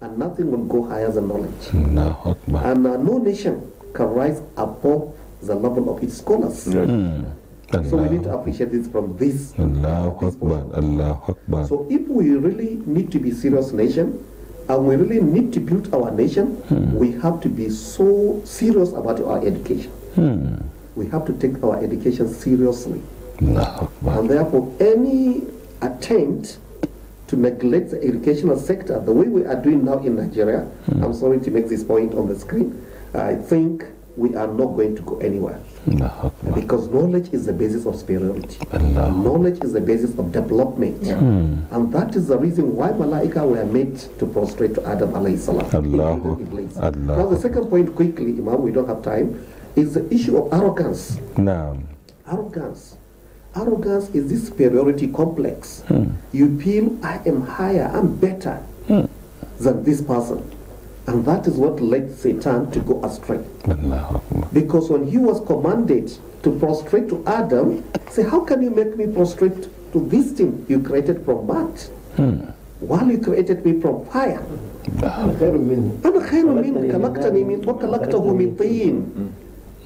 and nothing will go higher than knowledge. Allahu Akbar. And uh, no nation can rise above the level of its scholars. Hmm. So we need to appreciate this from this. Allahu this Akbar. point. Allahu Akbar. So if we really need to be serious nation, and we really need to build our nation, we have to be so serious about our education. Hmm. We have to take our education seriously. Allahu Akbar. And therefore, any attempt to neglect the educational sector, the way we are doing now in Nigeria, hmm. I'm sorry to make this point on the screen, I think we are not going to go anywhere. Because knowledge is the basis of superiority. Allah. Knowledge is the basis of development. Hmm. And that is the reason why Malaika were made to prostrate to Adam alayhi salam. Allahu- including Iblis. Allahu. Now the second point quickly, Imam, we don't have time, is the issue of arrogance. Naam. Arrogance. Arrogance is this superiority complex. You feel I am higher, I'm better than this person. And that is what led Satan to go astray. Allahu Akbar. Because when he was commanded to prostrate to Adam, say, how can you make me prostrate to this thing you created from mud? While you created me from fire. خير منه أنا خير منك خلقتني من وخلقته من طين.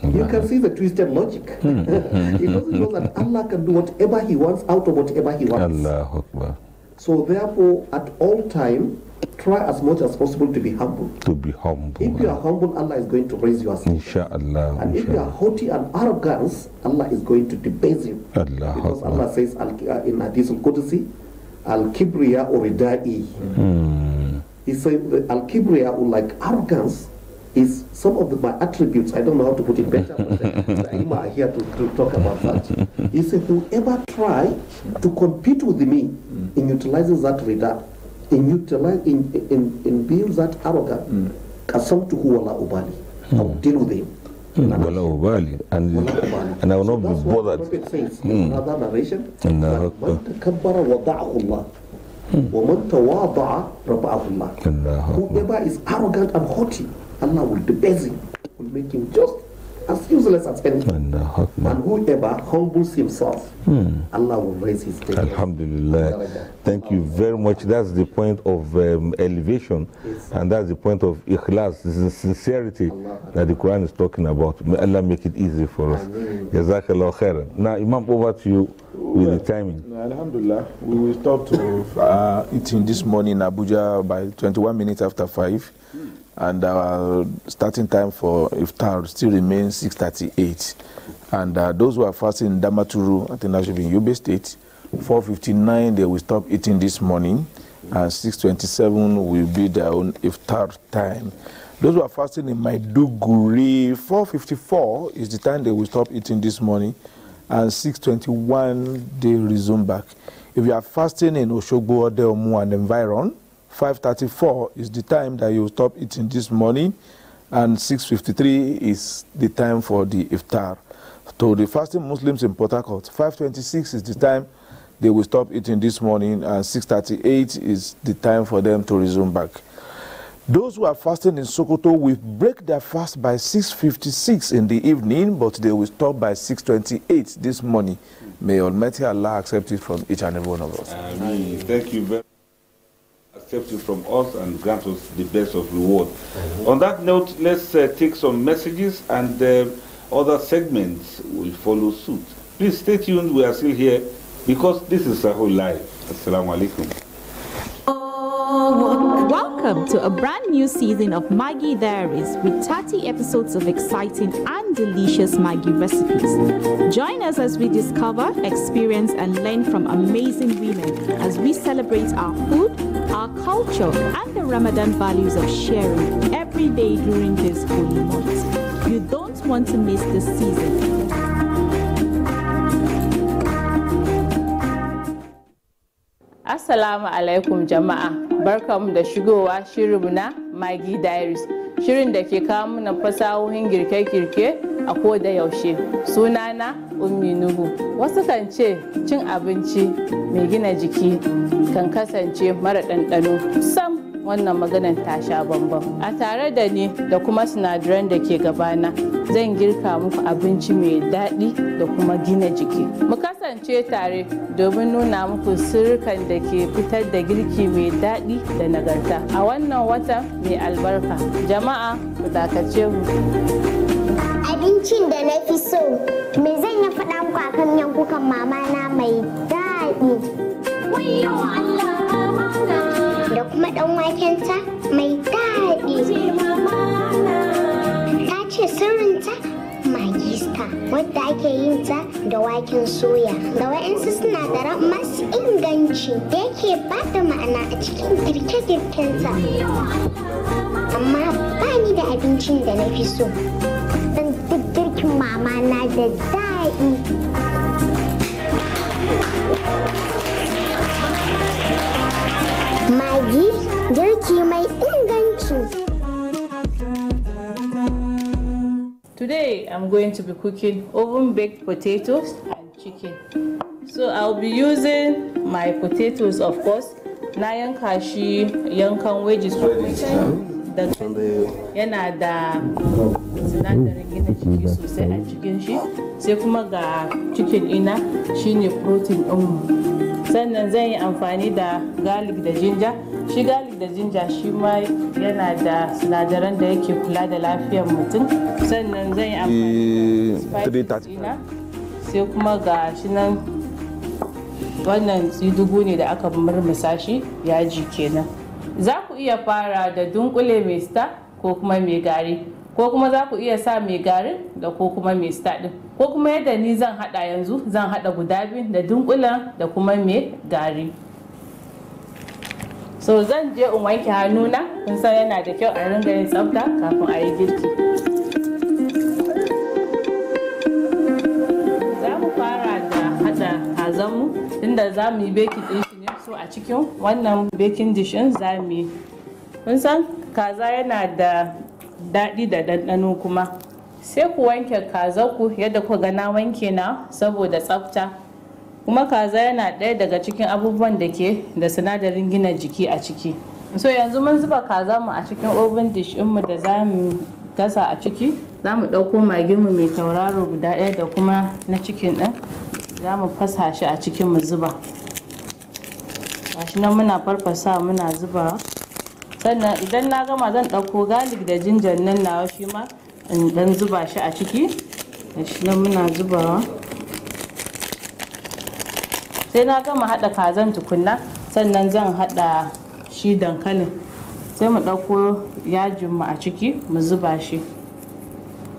you can see the twisted logic. Hmm, hmm, hmm, it doesn't know that Allah can do whatever He wants out of whatever He wants. Allahu Akbar. So therefore, at all time, try as much as possible to be humble. To be humble. If you are humble, Allah is going to raise you as Inshallah. And if you are haughty and arrogant, Allah is going to debase you. Allahu Because. Allah says al- uh, in Hadith al-Qudsi, Al-Kibriya uridai. Hmm. He said Al Kibriya, like arrogance, is some of the, my attributes. I don't know how to put it better, but the, the Imam are here to, to talk about that. He said, Whoever try to compete with me in utilizing that rida, in, utilize, in, in, in being that arrogant, kasamtuhu wala ubali. I'll deal with him. Wala ubali. And, Wala ubali. and I will So not that's be what bothered. the Prophet says in another narration. Allahu that Man takabbara wada'ahu Allah. وَمَنْ تَوَاضَعَ رَفَعَهُ اللَّهُ Allahu Akbar. Whoever is arrogant and haughty, Allah will debase him, will make him just as useless as anything. And whoever humbles himself, Allah will raise his status. Alhamdulillah. Thank you very much. That's the point of um, elevation, Yes. and that's the point of ikhlas, the sincerity Allah. that the Quran is talking about. May Allah make it easy for us. Ameen. Jazakallah khairan. Now, Imam, over to you with the timing. Alhamdulillah, we will stop to uh, eating this morning in Abuja by 21 minutes after 5. And our starting time for iftar still remains 6.38. And uh, those who are fasting in Damaturu, I think that should be in Yobe State, 4.59 they will stop eating this morning. And 6.27 will be their own iftar time. Those who are fasting in Maiduguri, 4.54 is the time they will stop eating this morning and 6.21 they resume back. If you are fasting in Oshogbo, Odeomu and environ, 5.34 is the time that you stop eating this morning and 6.53 is the time for the iftar. To the fasting Muslims in Port Harcourt, 5.26 is the time they will stop eating this morning and 6.38 is the time for them to resume back. Those who are fasting in Sokoto will break their fast by 6.56 in the evening, but they will stop by 6.28 this morning. May Almighty Allah accept it from each and every one of us. Ameen. Thank you very much. Accept from us and grant us the best of reward. On that note, let's uh, take some messages and uh, other segments will follow suit. Please stay tuned. We are still here because this is Sahur Live. Assalamu alaikum. Welcome to a brand new season of Maggi Diaries with 30 episodes of exciting and delicious Maggi recipes. Join us as we discover, experience, and learn from amazing women as we celebrate our food, our culture, and the Ramadan values of sharing every day during this holy month. You don't want to miss this season. Assalamu alaikum jama'a barkamu da shigowa shirinmu na Maggie Diaries shirin da ke kawo mana fasahohin girke-girke a koda yaushe. Sunana Ummi Nuhu. Wasu kan ce cin abinci mai gina jiki kan kasance mara ɗanɗano. Sam wannan maganan ta sha bambam. A tare da ni da kuma sinadaran da ke gabana zan girka muku abinci mai daɗi da kuma gina jiki. Mu kasance tare domin nuna muku sirrikan da ke fitar da girki mai daɗi da nagarta. A wannan watan mai albarka jama'a ku dakace mu. Abincin da na fi so. Me zan yi faɗa muku akan yankukan mama na mai daɗi? Da kuma ɗan wakenta mai daɗi. Ta ce sirrinta magista wadda ake yin ta da waken soya. Da wa'insu sinadaran masu inganci da yake ba da ma'ana a cikin girke-girkenta. Amma ba ni da abincin da na fi so. Mama na da daɗi magi girki Today I'm going to be cooking oven baked potatoes and chicken. So I'll be using my potatoes of course. Na yanka shi yankan wedges da yana da sinadarin gina jiki sosai a cikin shi sai kuma ga chicken ina shine protein ɗinmu sannan zan yi amfani da garlic da ginger. Shi garlic da ginger shi ma yana da sinadaran da yake kula da lafiyar mutum. Sannan zan yi amfani da ina sai kuma ga shi nan wannan tsidugu ne da aka murmusa shi yaji kenan. Za ku iya fara da dunkule mai star ko kuma mai gari ko kuma za ku iya sa mai garin da ko kuma mai star din. Ko kuma yadda ni zan hada yanzu zan hada guda biyu da dunkulen da kuma mai gari. So zan je in wanke hannuna kun san yana da kyau a ringa yin tsafta kafin a yi girki. Za mu fara da hada kazanmu inda za mu yi baking din so a cikin wannan baking dish din za mu yi kun san kaza yana da daɗi da ɗanɗano kuma. Sai ku wanke kazanku yadda ku ga na wanke na saboda tsafta. Kuma kaza yana ɗaya daga cikin abubuwan da ke da sinadarin gina jiki a ciki. So yanzu mun zuba kaza mu a cikin oven dish mu da za mu gasa a ciki. Za mu ɗauko maginmu mai tauraro guda ɗaya da kuma na cikin ɗin. Za mu fasa shi a cikin mu zuba. Gashi nan muna farfasa muna zuba. Sannan idan na gama zan ɗauko garlic da jinjar nan nawa shi ma in dan zuba shi a ciki. Gashi nan muna zubawa. Sai na gama haɗa kazan tukunna sannan zan haɗa shi dankalin. Sai mu ɗauko yajinmu a ciki mu zuba shi.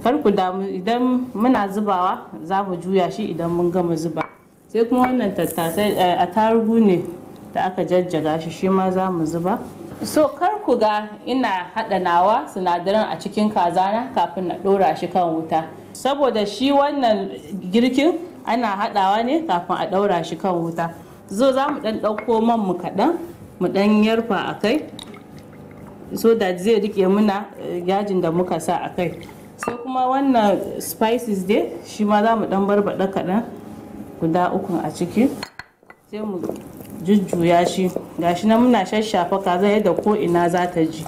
Kar ku damu idan muna zubawa za mu juya shi idan mun gama zuba. Sai kuma wannan tattasai a tarugu ne. Da aka jajjaga shi shi ma za mu zuba. So kar ku ga ina haɗa nawa sinadaran a cikin kazana kafin na ɗora shi kan wuta. Saboda shi wannan girkin ana haɗawa ne kafin a ɗaura shi kan wuta. Zo za mu ɗan ɗauko man mu kaɗan mu ɗan yarfa a kai. So da zai riƙe muna yajin da muka sa a kai. Sai kuma wannan spices dai shi ma za mu ɗan barbaɗa kaɗan guda ukun a ciki. Sai mu jujjuya shi. Gashi na muna shashafa kaza yadda ko ina za ta ji.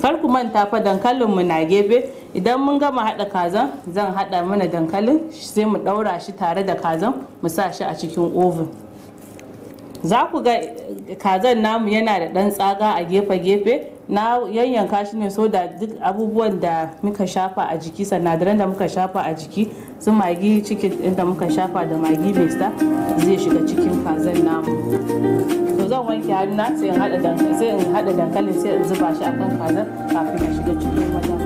Kar ku manta fa dankalinmu na gefe. Idan mun gama haɗa kazan zan haɗa mana dankalin sai mu ɗaura shi tare da kazan mu sa shi a cikin oven. Za ku ga kazan namu yana da ɗan tsaga a gefe-gefe na yanyanka shi ne so da duk abubuwan da muka shafa a jiki sanadaran da muka shafa a jiki su magi cikin ɗin da muka shafa da magi mai sa zai shiga cikin kazan namu to zan wanke hannuna sai in haɗa dankalin sai in haɗa dankalin sai in zuba shi akan kazan kafin ya shiga cikin wajen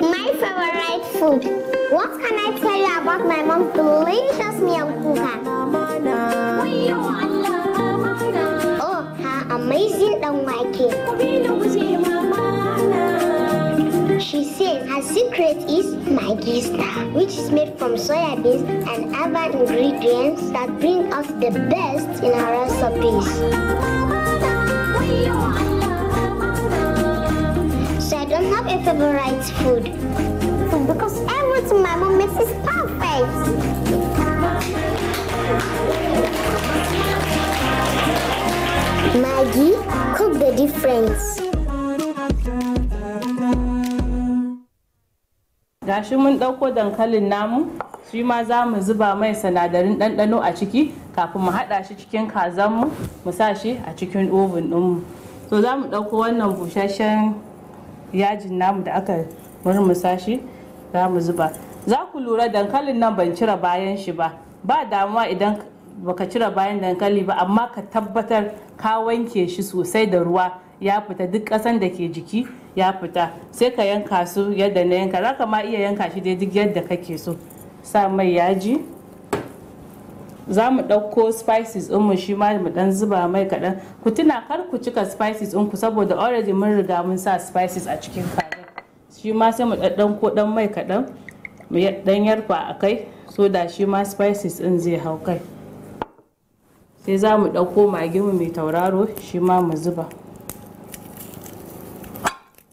My favorite food. What can I tell you about my mom's delicious miyan kuka? Oh, her amazing dan wake. She says her secret is Maggi Star, which is made from soya beans and other ingredients that bring out the best in our recipes. So I don't have a favorite food. Because everything my mom makes is perfect. Maggi, cook the difference. gashi mun ɗauko dankalin namu shi ma za mu zuba mai sinadarin ɗanɗano a ciki kafin mu haɗa shi cikin kazanmu mu sa shi a cikin oven ɗinmu so za mu ɗauko wannan busasshen yajin namu da aka murmusa shi za mu zuba. Za ku lura dankalin nan ban cire bayan shi ba. Ba damuwa idan baka cire bayan dankali ba amma ka tabbatar ka wanke shi sosai da ruwa. Ya fita duk ƙasan da ke jiki ya fita. Sai ka yanka su yadda na yanka. Za ka ma iya yanka shi dai duk yadda kake so. Sa mai yaji. Za mu ɗauko spices ɗinmu shi ma mu ɗan zuba mai kaɗan. Ku tuna kar ku cika spices ɗinku saboda already mun riga mun sa spices a cikin kaza shi ma sai mu ɗaɗɗan ko ɗan mai kaɗan mu ɗan yarfa a kai. So da shi ma spices ɗin zai hau kai. Sai za mu ɗauko maginmu mai tauraro shi ma mu zuba.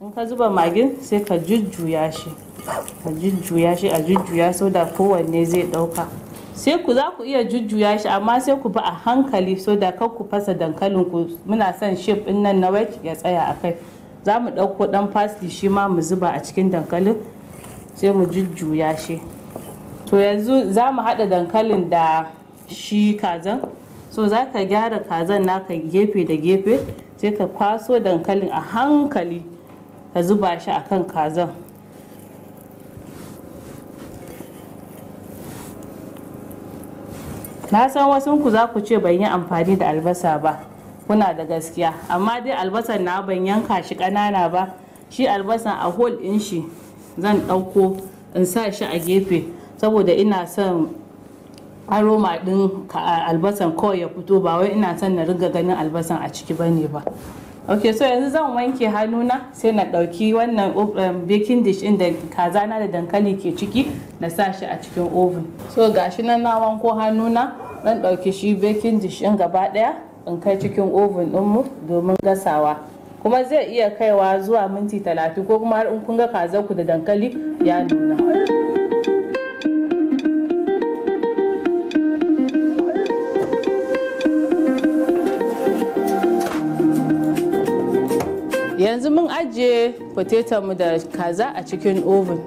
In ka zuba magin sai ka jujjuya shi. Ka jujjuya shi a jujjuya so da kowanne zai ɗauka. Sai ku za ku iya jujjuya shi amma sai ku bi a hankali so da kar ku fasa dankalin ku. Muna son shape ɗin nan na wake ya tsaya a kai. Za mu ɗauko ɗan parsley shi ma mu zuba a cikin dankalin sai mu jujjuya shi. To yanzu za mu haɗa dankalin da shi kazan. So za ka gyara kazan naka gefe da gefe sai ka kwaso dankalin a hankali ka zuba shi a kan kazan. Na san wasu ku za ku ce ban yi amfani da albasa ba. Kuna da gaskiya. Amma dai albasan na ban yanka shi ƙanana ba. Shi albasan a hol ɗin shi zan ɗauko in sa shi a gefe. Saboda ina son aroma ɗin albasan kawai ya fito ba wai ina son na riga ganin albasan a ciki ba ne ba. Ok so yanzu zan wanke hannuna sai na ɗauki wannan baking dish ɗin da kaza na da dankali ke ciki na sa shi a cikin oven. So gashi nan na wanko hannuna zan ɗauki shi baking dish ɗin gaba ɗaya in kai cikin oven ɗinmu domin gasawa. Kuma zai iya kaiwa zuwa minti talatin ko kuma har in kun ga kazar ku da dankali ya nuna. Yanzu mun ajiye potato mu da kaza a cikin oven.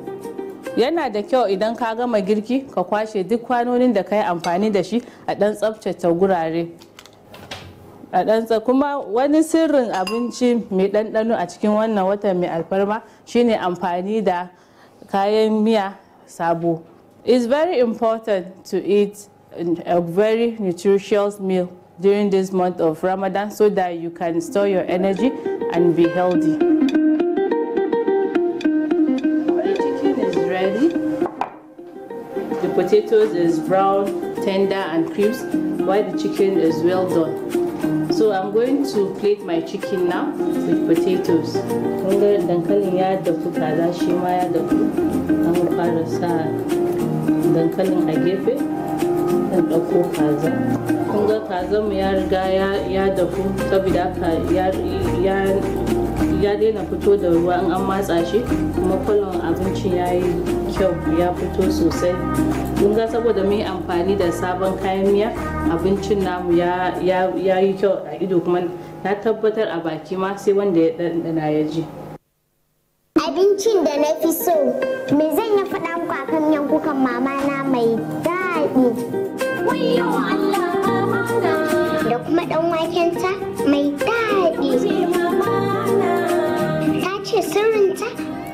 Yana da kyau idan ka gama girki ka kwashe duk kwanonin da ka yi amfani da shi a ɗan tsaftace gurare. A kuma wani sirrin abinci mai ɗanɗano a cikin wannan watan mai alfarma shine amfani da kayan miya sabo. It's very important to eat a very nutritious meal. During this month of ramadan so that you can store your energy and be healthy. The chicken is ready. The potatoes is brown tender and crisp while the chicken is well done. So i'm going to plate my chicken now with potatoes. Kunga dankalin ya dafu kaza shi ma ya dafu an fara sa dankalin a gefe dan ɗauko kaza kunga kaza mu ya riga ya dafu saboda haka ya daina fito da ruwa in an matsa shi kuma ƙwallon abincin ya yi kyau ya fito sosai. Kun ga saboda yi amfani da sabon kayan miya abincin namu ya yi kyau a ido kuma na tabbatar a baki ma sai wanda ya ɗanɗana ya ji. Abincin da na fi so, me zan ya faɗa muku akan miyan kukan mama na mai daɗi. Da kuma ɗan wakenta mai daɗi. Ta ce sirrinta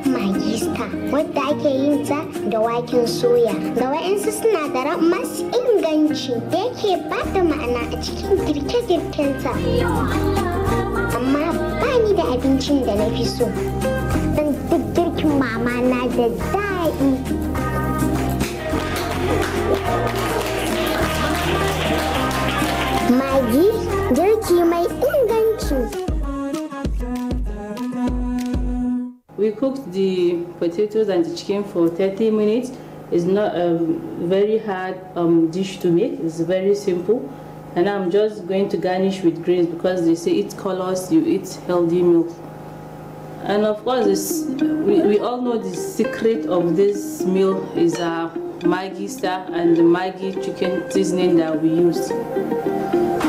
magista wadda ake yin ta da waken soya da wa'insu sinadaran masu inganci da yake ba da ma'ana a cikin girke-girkenta. Amma ba ni da abincin da na fi so. Don duk girkin mama na da daɗi. Girki mai inganci. We cooked the potatoes and the chicken for 30 minutes. It's not a very hard um, dish to make. It's very simple. And I'm just going to garnish with grains because they say eat colors, you eat healthy meals. And of course, we, we all know the secret of this meal is a Maggi star and the Maggi chicken seasoning that we use.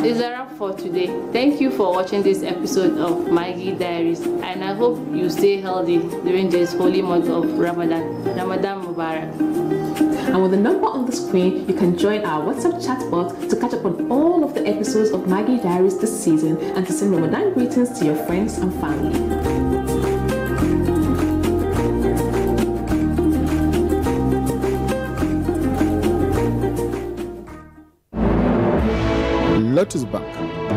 is a wrap for today. Thank you for watching this episode of Maggi Diaries, and I hope you stay healthy during this holy month of Ramadan. Ramadan Mubarak. And with the number on the screen, you can join our WhatsApp chat bot to catch up on all of the episodes of Maggi Diaries this season and to send Ramadan greetings to your friends and family. Lotus Bank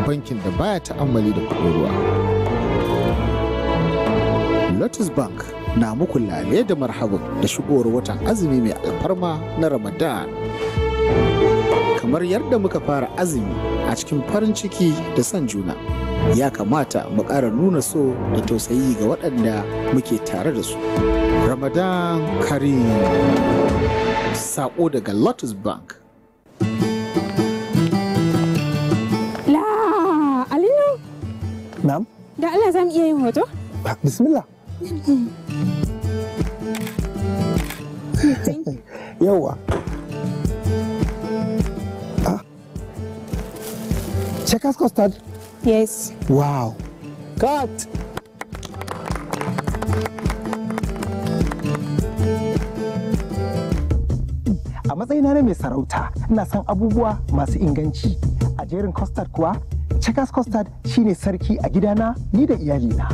bankin da baya ta'ammali da kuɗin ruwa. Lotus Bank na muku lale da marhaban da shigowar watan azumi mai alfarma na Ramadan. Kamar yadda muka fara azumi a cikin farin ciki da son juna. Ya kamata mu ƙara nuna so da tausayi ga waɗanda muke tare da su. Ramadan Karim. Saƙo daga Lotus Bank. Na'am? da Allah za mu iya yin hoto? Bismillah. Yawwa. Ah. Checkers custard? Yes. Wow. Cut. A matsayina na mai sarauta, ina son abubuwa masu inganci. A jerin custard kuwa, Checkers custard shine sarki a gidana ni da iyalina.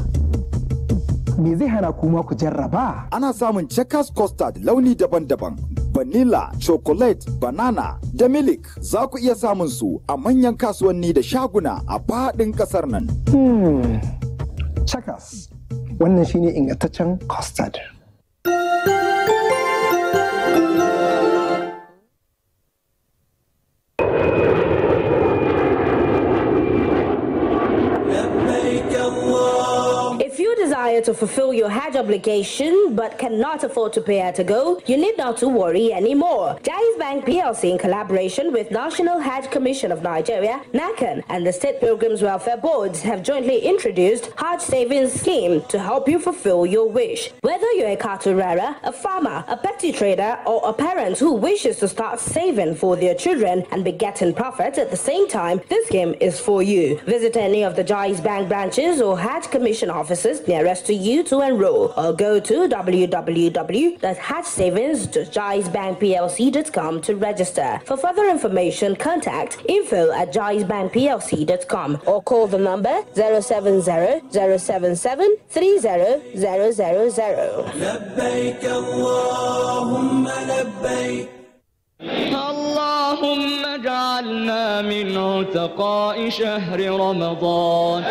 Me zai hana kuma ku jarraba? Ana samun checkers custard launi daban-daban. Vanilla, chocolate, banana da milk za ku iya samun su a manyan kasuwanni da shaguna a faɗin ƙasar nan. Hmm. Checkers. Wannan shine ingantaccen custard. Desire to fulfill your Hajj obligation but cannot afford to pay at a go, you need not to worry anymore. Jaiz Bank PLC, in collaboration with National Hajj Commission of Nigeria, NAHCON, and the State Pilgrims Welfare Boards, have jointly introduced Hajj Savings Scheme to help you fulfill your wish. Whether you're a caterer, a farmer, a petty trader, or a parent who wishes to start saving for their children and be getting profit at the same time, this scheme is for you. Visit any of the Jaiz Bank branches or Hajj Commission offices nearest to you to enroll or go to www.hajjsavings.jaizbankplc.com to register. For further information, contact info at jaizbankplc.com or call the number 070 077 30000. اللهم اجعلنا من عتقاء شهر رمضان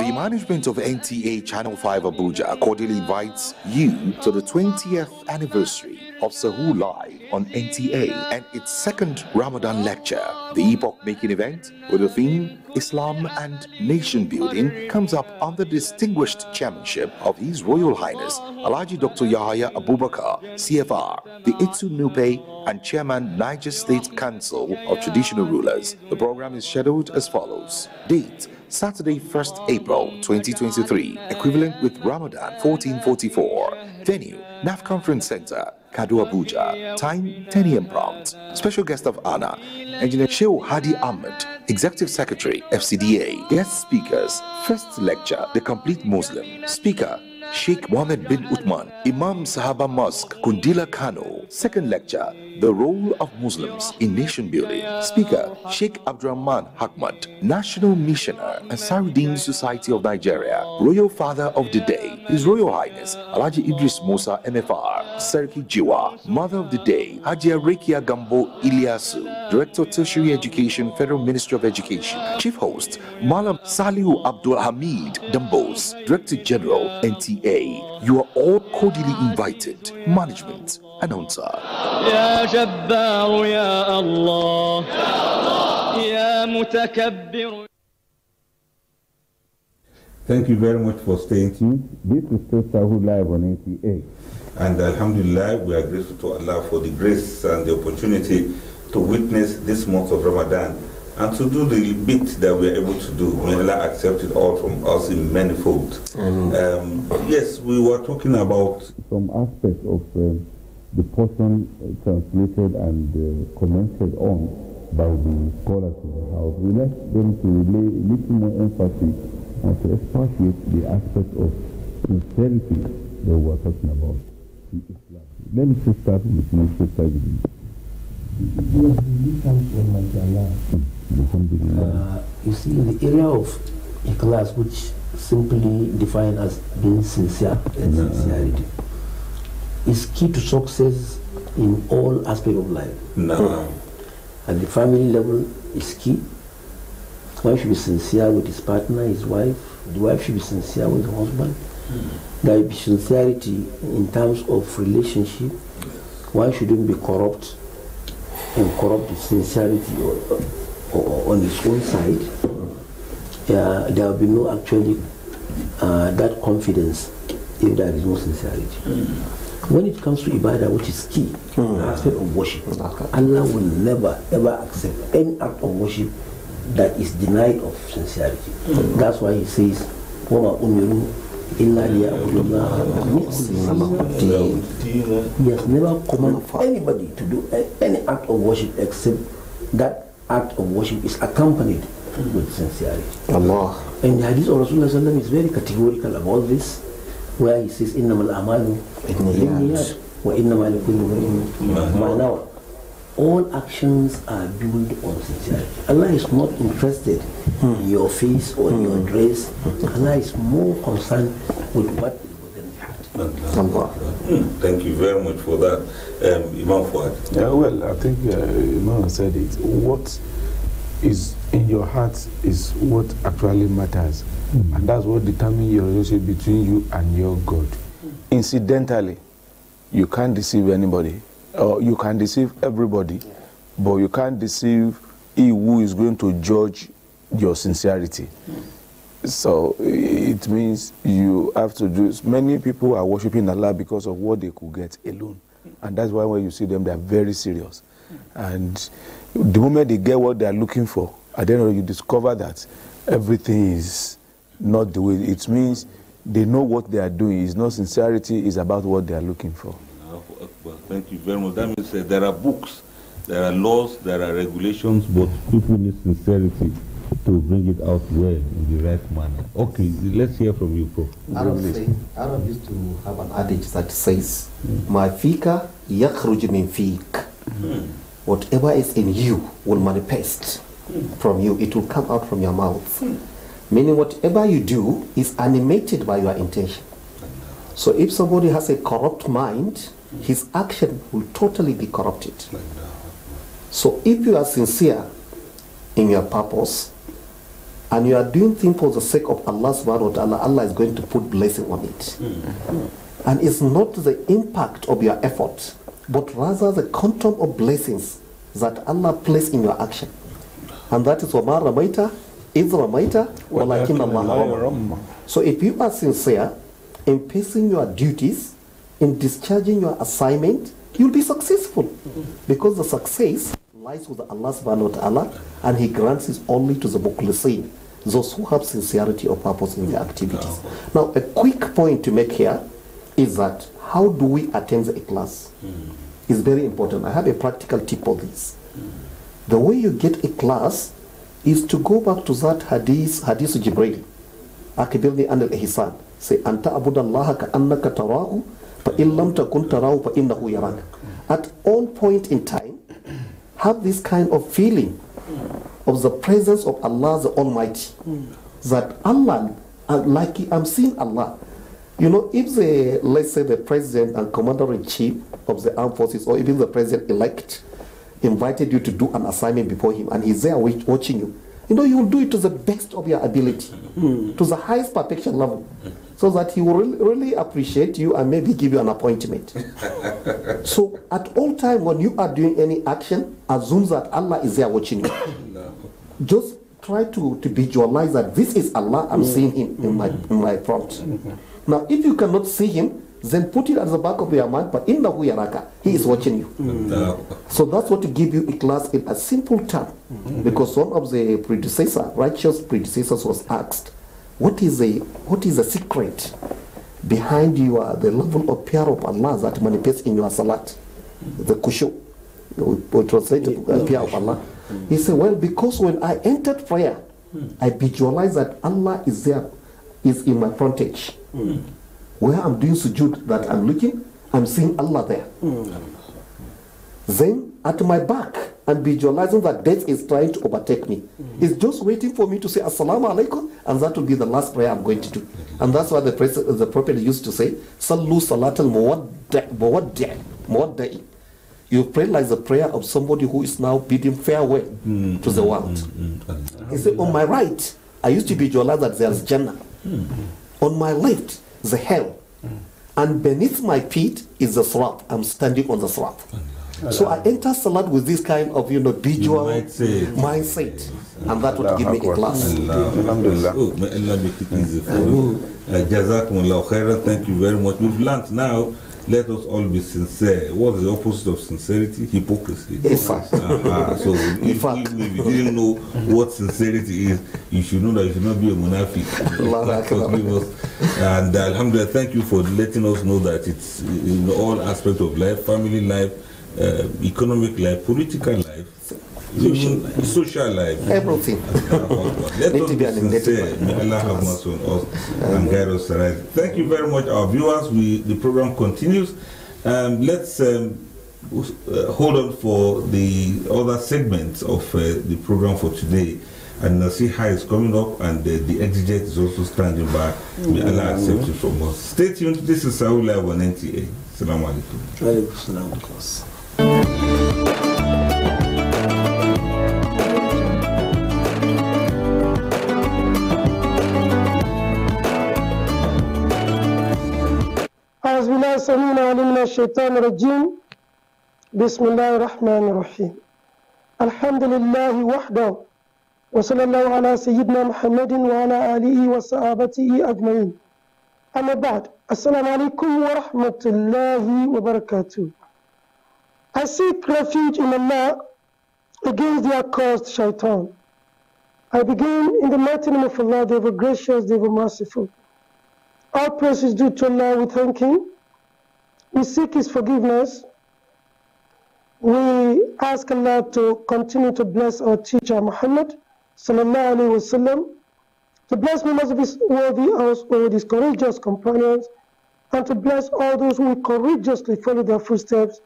The management of NTA Channel 5 Abuja cordially invites you to the 20th anniversary of Sahur Live on NTA and its second Ramadan lecture. The epoch making event with the theme Islam and Nation Building comes up under the distinguished chairmanship of His Royal Highness Alhaji Dr. Yahya Abubakar, CFR, the Etsu Nupe, and Chairman Niger State Council of Traditional Rulers. The program is scheduled as follows. Date Saturday, 1st April 2023, equivalent with Ramadan 1444. Venue NAF Conference Center, Kado Abuja. Time 10 a.m. prompt. Special guest of honor, Engineer Shehu Hadi Ahmed, Executive Secretary, FCDA. Guest speakers, first lecture, The Complete Muslim. Speaker, Sheikh Mohammed bin Uthman, Imam Sahaba Mosque, Kundila Kano. Second lecture, The Role of Muslims in Nation Building. Speaker, Sheikh Abdurrahman Hakmat, National Missioner, Ansarudin Society of Nigeria. Royal Father of the Day, His Royal Highness, Alhaji Idris Musa MFR, Sarkin Jiwa. Mother of the Day, Hajia Rekia Gambo Ilyasu, Director of Tertiary Education, Federal Ministry of Education. Chief Host, Malam Salihu Abdul Hamid Dembos, Director General, NTA. You are all cordially invited. Management, announcer. يا جبار يا الله يا متكبر Thank you very much for staying tuned. This is still Sahur Live on ATA. And Alhamdulillah, we are grateful to Allah for the grace and the opportunity to witness this month of Ramadan and to do the bit that we are able to do. May Allah accept it all from us in manifold. Um, yes, we were talking about some aspects of um, the portion uh, translated and uh, commented on by the scholars of the house. We left them to lay a little more emphasis and to expatiate the aspect of sincerity that we are talking about in Islam. Let me just start with my sister. Yes, we thank Almighty Allah. Uh, you see, in the area of ikhlas, which simply defined as being sincere and sincerity, is key to success in all aspects of life. No. At the family level is key. One should be sincere with his partner, his wife. The wife should be sincere with her husband. There will be sincerity in terms of relationship. One shouldn't be corrupt and corrupt the sincerity or, or, on his own side. There will be no actually uh, that confidence if there is no sincerity. When it comes to ibadah, which is key, the aspect of worship, Allah will never ever accept any act of worship that is denied of sincerity. That's why He says, "Wama umiru illa liya'budullaha He has never commanded anybody to do any act of worship except that act of worship is accompanied with sincerity. Allah. And the hadith of Rasulullah sallam is very categorical about this, where he says, إِنَّمَا الْأَعْمَالُ بِالنِّيَّاتِ وَإِنَّمَا لِكُلِّ امْرِئٍ مَا نَوَى All actions are built on sincerity. Allah is not interested in your face or in your dress. Allah is more concerned with what Mm, Thank you very much for that, um, Imam Fuad. Yeah, well, I think uh, Imam said it. What is in your heart is what actually matters. And that's what determines your relationship between you and your God. Incidentally, you can't deceive anybody, or you can deceive everybody, but you can't deceive he who is going to judge your sincerity. So it means you have to do. Many people are worshiping Allah because of what they could get alone, and that's why when you see them, they are very serious. And the moment they get what they are looking for, end of it, you discover that everything is not the way. It means they know what they are doing. It's not sincerity. It's about what they are looking for. Well, thank you very much. That means uh, there are books, there are laws, there are regulations, but People need sincerity to bring it out well in the right manner. Okay, let's hear from you, Prof. Arab, say, Arab used to have an adage that says, "Ma fika yakhruj min fik." Whatever is in you will manifest from you. It will come out from your mouth. Meaning, whatever you do is animated by your intention. So, if somebody has a corrupt mind, his action will totally be corrupted. So, if you are sincere in your purpose, and you are doing things for the sake of Allah subhanahu wa ta'ala, Allah is going to put blessing on it. And it's not the impact of your effort, but rather the quantum of blessings that Allah placed in your action. And that is وَمَا رَمَيْتَ إِذْ رَمَيْتَ وَلَكِنَّ اللَّهَ رَمَى. So if you are sincere in facing your duties, in discharging your assignment, you'll be successful. Because the success lies with Allah subhanahu wa ta'ala and He grants it only to the mukhlisin, those who have sincerity of purpose in their activities. Now, a quick point to make here is that how do we attain the ikhlas? Is very important. I have a practical tip for this. The way you get ikhlas is to go back to that hadith, hadith Jibril. أكبرني عن الإحسان say أن تعبد الله كأنك تراه فإن لم تكن تراه فإنه يراك at all point in time have this kind of feeling of the presence of Allah the Almighty. That Allah uh, like I'm seeing Allah. You know if the let's say the president and commander-in-chief of the armed forces or even the president-elect invited you to do an assignment before him and he's there watching you you know you will do it to the best of your ability to the highest perfection level so that he will really, really appreciate you and maybe give you an appointment. So at all time when you are doing any action assume that allah is there watching you. Just try to, to visualize that this is allah i'm mm. seeing him in my in my front. Now if you cannot see him then put it at the back of your mind but in the yaraka he is watching you. Mm. Mm. So that's what to give you ikhlas in a simple term. Mm-hmm. Because one of the predecessor righteous predecessors was asked what is the what is the secret behind your the level of fear of allah that manifests in your salat the kushu we translate uh, fear of allah He said, Well, because when I entered prayer, I visualized that Allah is there, is in my frontage. Where I'm doing sujood, that I'm looking, I'm seeing Allah there. Then at my back, I'm visualizing that death is trying to overtake me. It's just waiting for me to say Assalamu alaikum, and that will be the last prayer I'm going to do. And that's what the, pres- the prophet used to say, Sallu salatal muwaddi' muwaddi'. You pray like the prayer of somebody who is now bidding farewell to the world. He said, On my right, I used to visualize that there's Jannah. On my left, the hell. And beneath my feet is the Sirat. I'm standing on the Sirat. So I enter Salat with this kind of, you know, visual mindset. And that would give me ikhlas. Alhamdulillah. Oh, may Allah make it easy for you. Uh, Jazakumullah khairan. Thank you very much. We've learned now. Let us all be sincere. What is the opposite of sincerity? Hypocrisy. In. Uh-huh. So if, even if you didn't know what sincerity is, you should know that you should not be a munafiq. Forgive us. And uh, Alhamdulillah, thank you for letting us know that it's in all aspects of life, family life, uh, economic life, political life, social life, social life. Everything. Let Need us to be be sincere. May Allah have mercy on us and guide us right. Thank you very much, our viewers. We the program continues. Um, let's um, uh, hold on for the other segments of uh, the program for today. And Nasiha is coming up, and uh, the exeget is also standing by. May Allah accept it from us. Stay tuned. This is Sahur Live on NTA. Assalamu alaikum. أعوذ بالله السميع العليم من الشيطان الرجيم. بسم الله الرحمن الرحيم. الحمد لله وحده وصلى الله على سيدنا محمد وعلى آله وصحابته أجمعين. أما بعد السلام عليكم ورحمة الله وبركاته. I seek refuge in Allah against the accursed shaitan. I begin in the mighty name of Allah, the ever gracious, the ever merciful. All praise is due to Allah. We thank Him. We seek His forgiveness. We ask Allah to continue to bless our teacher Muhammad sallallahu alaihi wasallam, to bless members of His worthy household, His courageous companions, and to bless all those who courageously follow their footsteps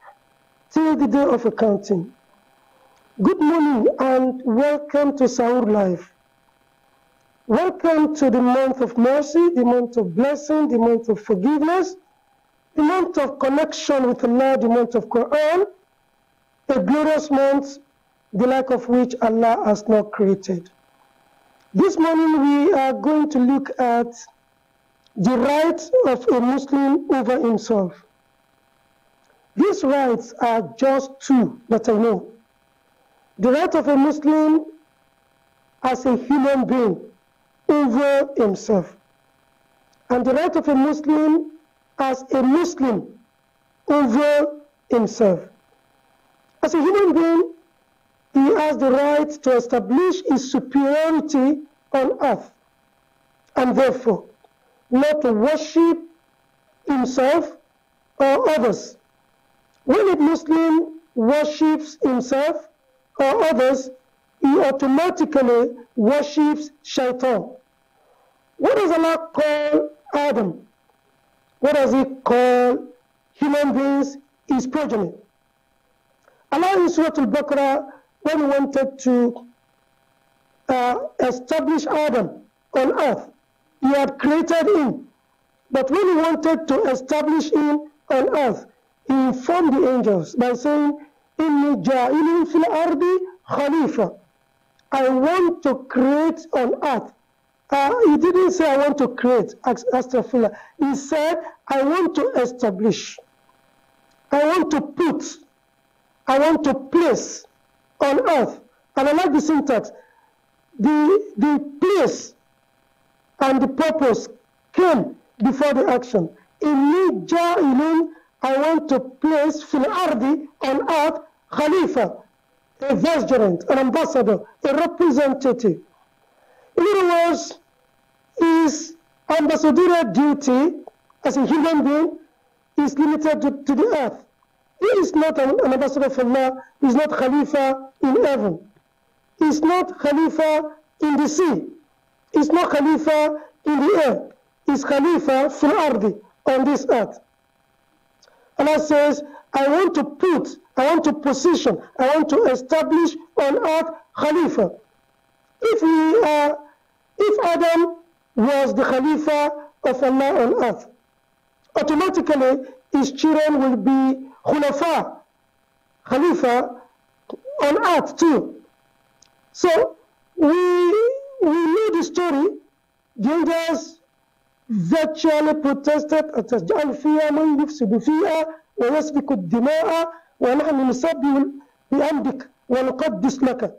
till the day of accounting. Good morning and welcome to Sahur Live. Welcome to the month of mercy, the month of blessing, the month of forgiveness, the month of connection with Allah, the month of Quran, a glorious month, the like of which Allah has not created. This morning we are going to look at the rights of a Muslim over himself. These rights are just two that I know. The right of a Muslim as a human being over himself. And the right of a Muslim as a Muslim over himself. As a human being, he has the right to establish his superiority on earth and therefore not to worship himself or others. When a Muslim worships himself or others, he automatically worships shaitan. What does Allah call Adam? What does he call human beings, his progeny? Allah in Surah Al-Baqarah, when he wanted to uh, establish Adam on earth, he had created him. But when he wanted to establish him on earth, he informed the angels by saying, Inni ja'ilun fil ardi khalifa. I want to create on earth. Uh, he didn't say I want to create, Astaghfirullah. He said, I want to establish. I want to put. I want to place on earth. And I like the syntax. The, the place and the purpose came before the action. In ja'ilun, I want to place fil ardi on earth khalifa, a vicegerent, an ambassador, a representative. In other words, his ambassadorial duty as a human being is limited to, to the earth. He is not an, an ambassador for Allah, he is not Khalifa in heaven. He is not Khalifa in the sea, He is not Khalifa in the air, it's Khalifa fil ardi on this earth. Allah says, I want to put, I want to position, I want to establish on earth Khalifa. If we are, if Adam was the Khalifa of Allah on earth, automatically his children will be Khulafa, Khalifa on earth too. So we we know the story. The angels virtually protested أتجعل فيها من يفسد فيها ويسفك الدماء ونحن نسبح بأمرك ونقدس لك.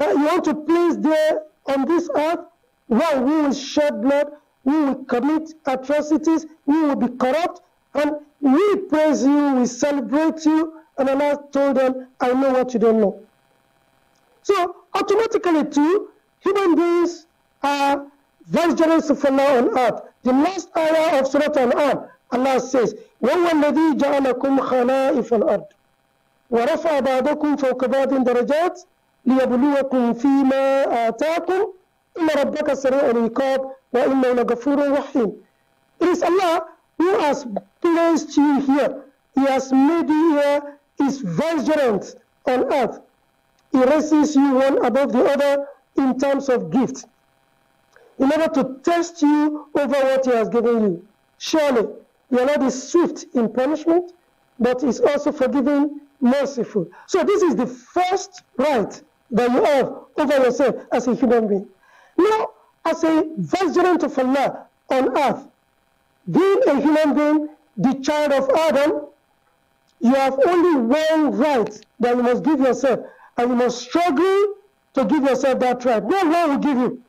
Uh, you want to place there on this earth why we will shed blood, we will commit atrocities, we will be corrupt, and we praise you, we celebrate you, and Allah told them, I know what you don't know. So automatically too, human beings are vicegerents of Allah on earth. The last ayah of Surah Al-An'am, Allah says, وَهُوَ الَّذِي جَعَلَكُمْ خَلَائِفَ الْأَرْضِ ورفع بعضكم فوق بعض درجات ليبلوكم فيما آتاكم إن ربك سريع العقاب وإنه لغفور رحيم. It is Allah who has placed you here. He has made you here his vicegerent on earth. He raises you one above the other in terms of gift, in order to test you over what he has given you. Surely, your Lord is swift in punishment, but is also forgiving, merciful. So this is the first right that you have over yourself as a human being. Now, as a vicegerent of Allah on earth, being a human being, the child of Adam, you have only one right that you must give yourself, and you must struggle to give yourself that right. No one will give you,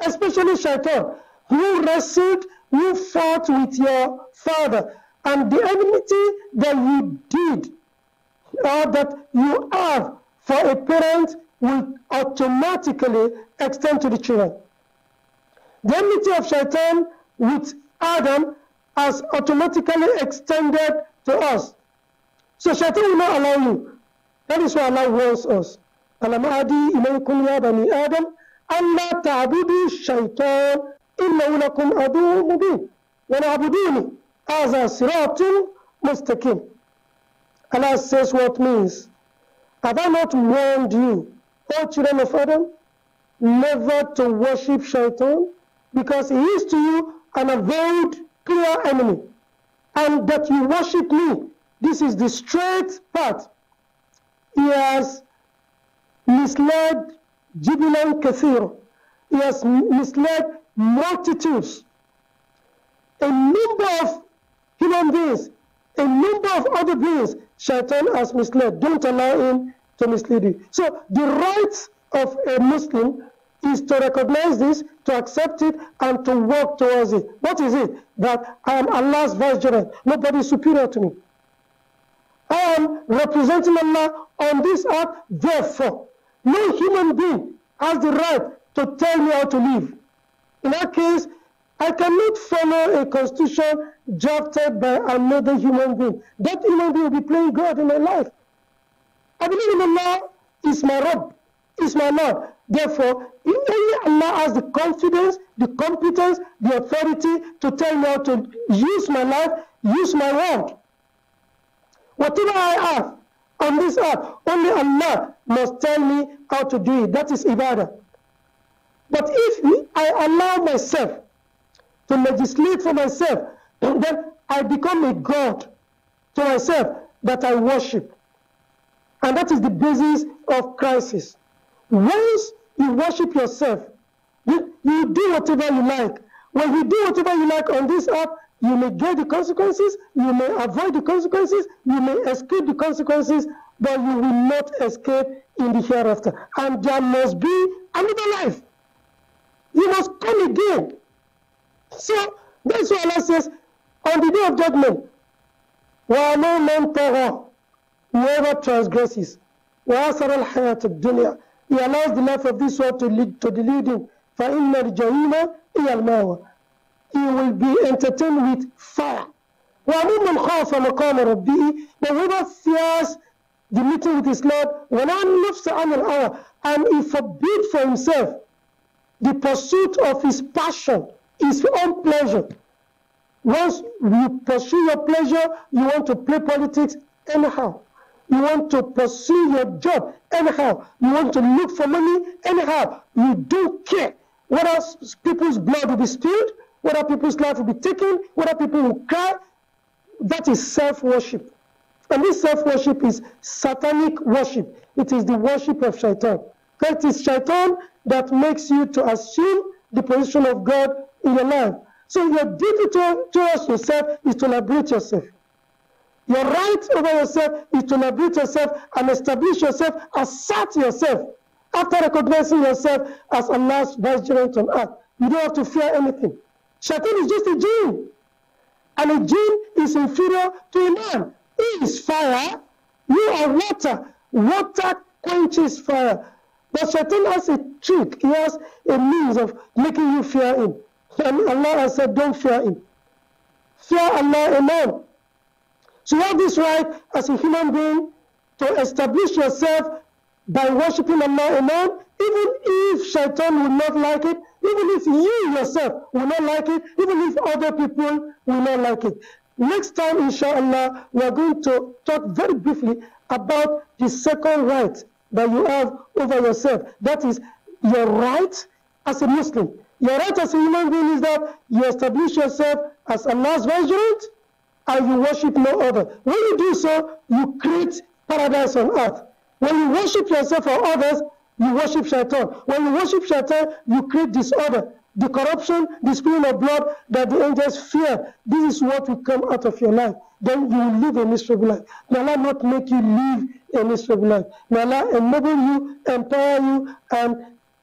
especially Shaitan, who wrestled, who fought with your father, and the enmity that you did, or that you have for a parent, will automatically extend to the children. The enmity of Shaitan with Adam has automatically extended to us. So Shaitan will not allow you. That is why Allah warns us. ألم أعدي إليكم يا بني آدم ألا تعبدوا الشيطان إنه لكم عدو مبين ونعبدوني هذا صراط مستقيم Allah says what means Have I not warned you, O children of Adam, never to worship Shaitan because he is to you an avowed clear enemy and that you worship me. This is the straight path. He has misled Jibilan Kathir. He has misled multitudes. A number of human beings, a number of other beings, Shaitan has misled. Don't allow him to mislead you. So the right of a Muslim is to recognize this, to accept it, and to work towards it. What is it? That I am Allah's vicegerent. Nobody is superior to me. I am representing Allah on this earth, therefore, no human being has the right to tell me how to live. In that case, I cannot follow a constitution drafted by another human being. That human being will be playing God in my life. I believe in Allah is my Rabb, is my Lord. Therefore, only Allah has the confidence, the competence, the authority to tell me how to use my life, use my word. Whatever I have on this earth, only Allah must tell me how to do it. That is ibadah. But if I allow myself to legislate for myself, then I become a God to myself that I worship. And that is the basis of crisis. Once you worship yourself, you, you do whatever you like. When you do whatever you like on this earth, you may get the consequences, you may avoid the consequences, you may escape the consequences, but you will not escape in the hereafter. And there must be another life. You must come again. So that's why Allah says, on the day of judgment, وَعَلَوْ مَنْ طَغَى Whoever transgresses, وَأَثَرَ الْحَيَاةَ الدُّنْيا He allows the life of this world to lead to delude him. فَإِنَّ الْجَحِيمَ هِيَ الْمَأْوَى He will be entertained with fire. وَمِمَّنْ خَافَ مَقَامَ رَبِّهِ But whoever fears the meeting with his Lord, and he forbid for himself the pursuit of his passion, his own pleasure. Once you pursue your pleasure, you want to play politics anyhow. You want to pursue your job anyhow. You want to look for money anyhow. You don't care whether people's blood will be spilled, whether people's life will be taken, whether people will cry. That is self worship. And this self worship is satanic worship. It is the worship of shaitan. That is shaitan that makes you to assume the position of God in your life. So your duty to, towards yourself is to liberate yourself. Your right over yourself is to liberate yourself and establish yourself, assert yourself after recognizing yourself as a Allah's vicegerent on earth. You don't have to fear anything. Shaitan is just a jinn. And a jinn is inferior to a man. Is fire, you are water. Water quenches fire. But Satan has a trick. He has a means of making you fear him. And Allah has said, don't fear him. Fear Allah alone. So you have this right as a human being to establish yourself by worshiping Allah alone, even if shaitan will not like it, even if you yourself will not like it, even if other people will not like it. Next time, inshallah, we are going to talk very briefly about the second right that you have over yourself. That is your right as a Muslim. Your right as a human being is that you establish yourself as Allah's vicegerent and you worship no other. When you do so, you create paradise on earth. When you worship yourself or others, you worship shaitan. When you worship shaitan, you create disorder The corruption, the spilling of blood that the angels fear. This is what will come out of your life. Then you will live a miserable life. May Allah not make you live a miserable life. May Allah enable you, empower you, and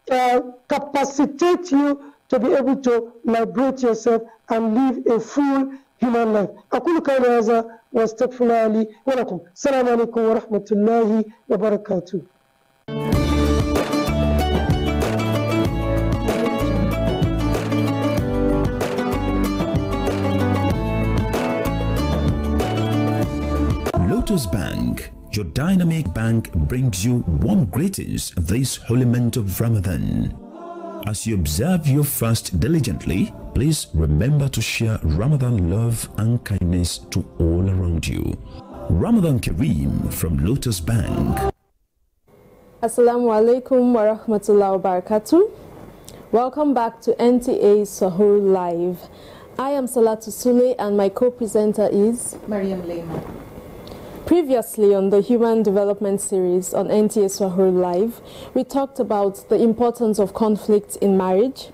uh, capacitate you to be able to liberate yourself and live a full human life أقول قولي هذا واستغفر الله لي ولكم السلام عليكم ورحمة الله وبركاته Lotus Bank, your dynamic bank brings you warm greetings this holy month of Ramadan. As you observe your fast diligently, please remember to share Ramadan love and kindness to all around you. Ramadan Kareem from Lotus Bank. Assalamu alaikum wa rahmatullahi wa barakatuh. Welcome back to NTA Sahur Live. I am Salatu Sule and my co-presenter is Mariam Lemu. Previously on the Human Development Series on NTA Sahur Live, we talked about the importance of conflict in marriage,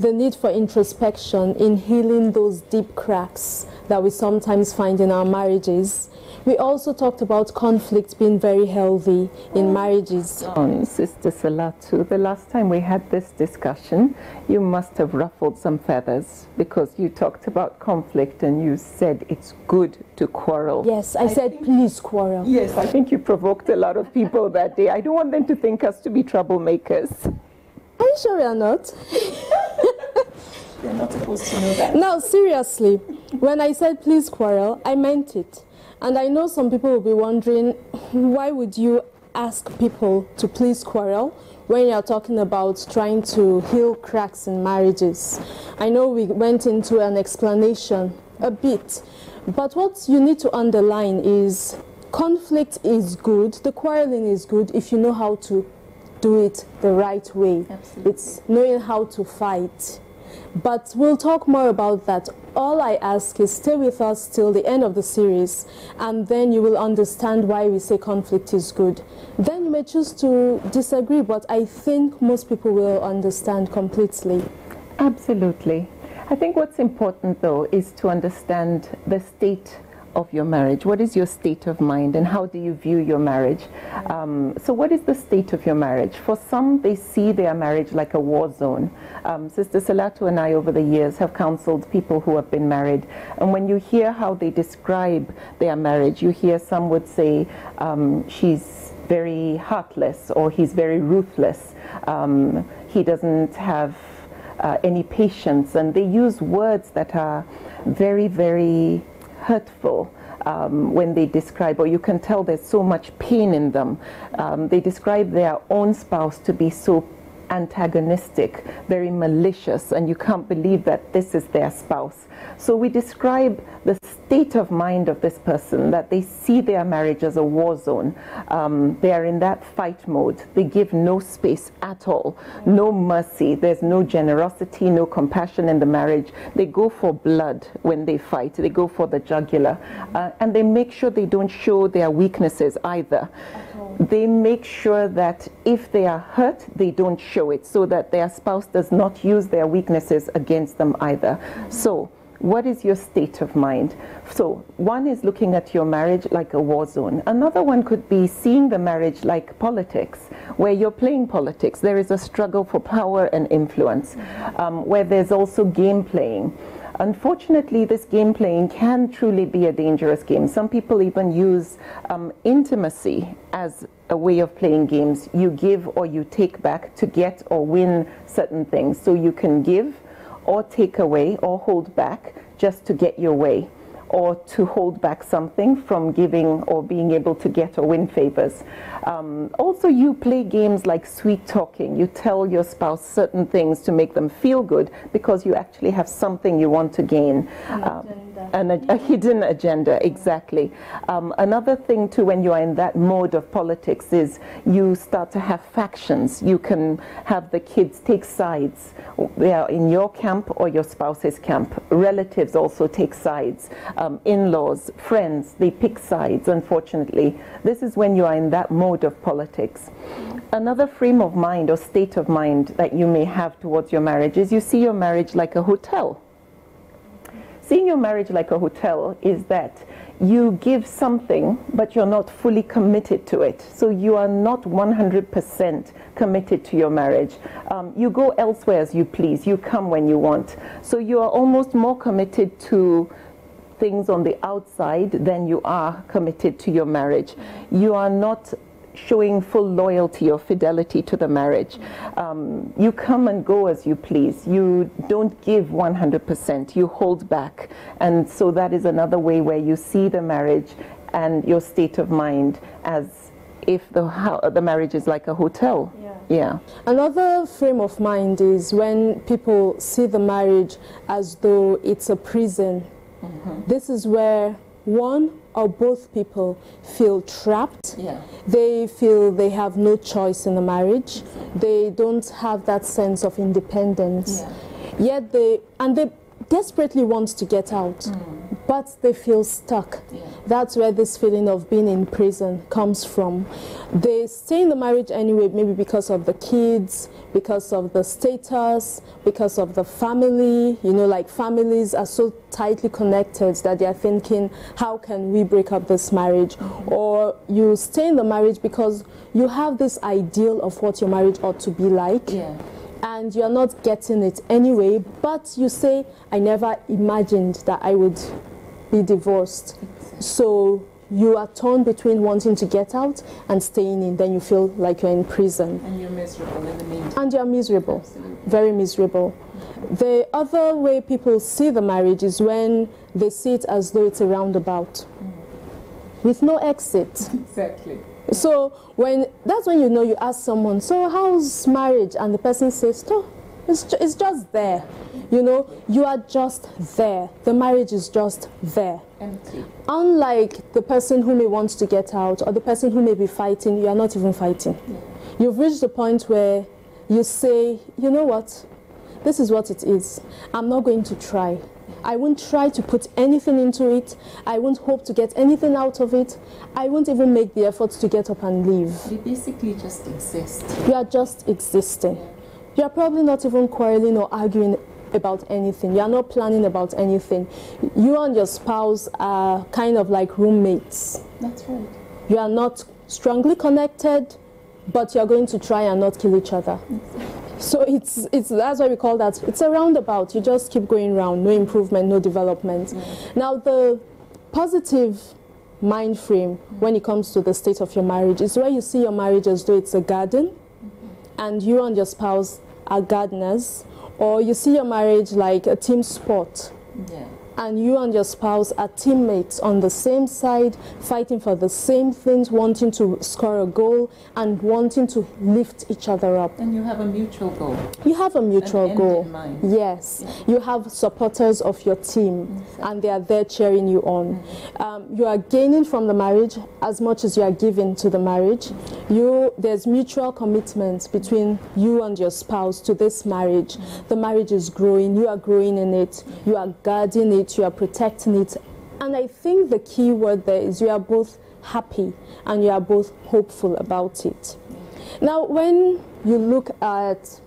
the need for introspection in healing those deep cracks that we sometimes find in our marriages. We also talked about conflict being very healthy in marriages. On Sister Salatu, the last time we had this discussion, you must have ruffled some feathers because you talked about conflict and you said it's good to quarrel. Yes, I, said please quarrel. Yes, I think you provoked a lot of people that day. I don't want them to think us to be troublemakers. Are you sure you're not? You're not supposed to know that. No, seriously, when I said please quarrel, I meant it. And I know some people will be wondering, why would you ask people to please quarrel when you're talking about trying to heal cracks in marriages? I know we went into an explanation a bit, but what you need to underline is conflict is good, the quarreling is good if you know how to do it the right way. Absolutely. It's knowing how to fight. But we'll talk more about that. All I ask is stay with us till the end of the series, and then you will understand why we say conflict is good. Then you may choose to disagree, but I think most people will understand completely. Absolutely. I think what's important though is to understand the state of your marriage. What is your state of mind and how do you view your marriage? Um, so, what is the state of your marriage? For some, they see their marriage like a war zone. Um, Sister Salatu and I, over the years, have counseled people who have been married. And when you hear how they describe their marriage, you hear some would say um, she's very heartless or he's very ruthless. Um, he doesn't have uh, any patience. And they use words that are very, very hurtful um, when they describe, or you can tell there's so much pain in them. Um, they describe their own spouse to be so antagonistic, very malicious, and you can't believe that this is their spouse. So we describe the state of mind of this person, that they see their marriage as a war zone. Um, they are in that fight mode. They give no space at all, no mercy. There's no generosity, no compassion in the marriage. They go for blood when they fight. They go for the jugular. Uh, and they make sure they don't show their weaknesses either they make sure that if they are hurt, they don't show it so that their spouse does not use their weaknesses against them either. So, what is your state of mind? So, one is looking at your marriage like a war zone. Another one could be seeing the marriage like politics, where you're playing politics. There is a struggle for power and influence, um, where there's also game playing. Unfortunately, this game playing can truly be a dangerous game. Some people even use um, intimacy as a way of playing games. You give or you take back to get or win certain things. So you can give or take away or hold back just to get your way or to hold back something from giving or being able to get or win favors. Um, also, you play games like sweet talking. You tell your spouse certain things to make them feel good because you actually have something you want to gain. Um, an, a, hidden agenda, exactly. Um, another thing, too, when you are in that mode of politics is you start to have factions. You can have the kids take sides. They are in your camp or your spouse's camp. Relatives also take sides. Um, in-laws, friends, they pick sides, unfortunately. This is when you are in that mode of politics. Another frame of mind or state of mind that you may have towards your marriage is you see your marriage like a hotel seeing your marriage like a hotel is that you give something, but you're not fully committed to it. So you are not 100% committed to your marriage. Um, you go elsewhere as you please. You come when you want. So you are almost more committed to things on the outside than you are committed to your marriage. You are not showing full loyalty or fidelity to the marriage. Um, you come and go as you please. You don't give 100%, you hold back. And so that is another way where you see the marriage and your state of mind as if the, how, the marriage is like a hotel. Yeah. yeah. Another frame of mind is when people see the marriage as though it's a prison. Mm -hmm. This is where one or both people feel trapped. Yeah. They feel they have no choice in the marriage. They don't have that sense of independence. Yeah. Yet they, and they desperately want to get out, mm. But they feel stuck. Yeah. That's where this feeling of being in prison comes from. They stay in the marriage anyway, maybe because of the kids, because of the status, because of the family. You know, like families are so tightly connected that they are thinking, how can we break up this marriage? Or you stay in the marriage because you have this ideal of what your marriage ought to be like. Yeah and you're not getting it anyway, but you say, I never imagined that I would be divorced. So you are torn between wanting to get out and staying in, then you feel like you're in prison. And you're miserable in the meantime. And you're miserable, Absolutely. very miserable. The other way people see the marriage is when they see it as though it's a roundabout with no exit. Exactly. So when that's when you know you ask someone, so how's marriage? And the person says, oh, it's, it's just there. You know, you are just there. The marriage is just there. Empty. Unlike the person who may want to get out or the person who may be fighting, you are not even fighting. Yeah. You've reached the point where you say, you know what? This is what it is. I'm not going to try. I won't try to put anything into it. I won't hope to get anything out of it. I won't even make the effort to get up and leave. We basically just exist. You are just existing. You are probably not even quarreling or arguing about anything. You are not planning about anything. You and your spouse are kind of like roommates. That's right. You are not strongly connected, but you are going to try and not kill each other. So it's, it's, that's why we call that, it's a roundabout. You just keep going round, no improvement, no development. Mm. Now the positive mind frame mm. when it comes to the state of your marriage is where you see your marriage as though it's a garden. And you and your spouse are gardeners or you see your marriage like a team sport. Yeah. And you and your spouse are teammates on the same side, fighting for the same things, wanting to score a goal and wanting to lift each other up. And you have a mutual goal. You have a mutual goal. mind. Yes. You have supporters of your team and they are there cheering you on. Um, you are gaining from the marriage as much as you are giving to the marriage. You there's mutual commitment between you and your spouse to this marriage. The marriage is growing, you are growing in it, you are guarding it, you are protecting it. And I think the key word there is you are both happy and you are both hopeful about it. Now, when you look at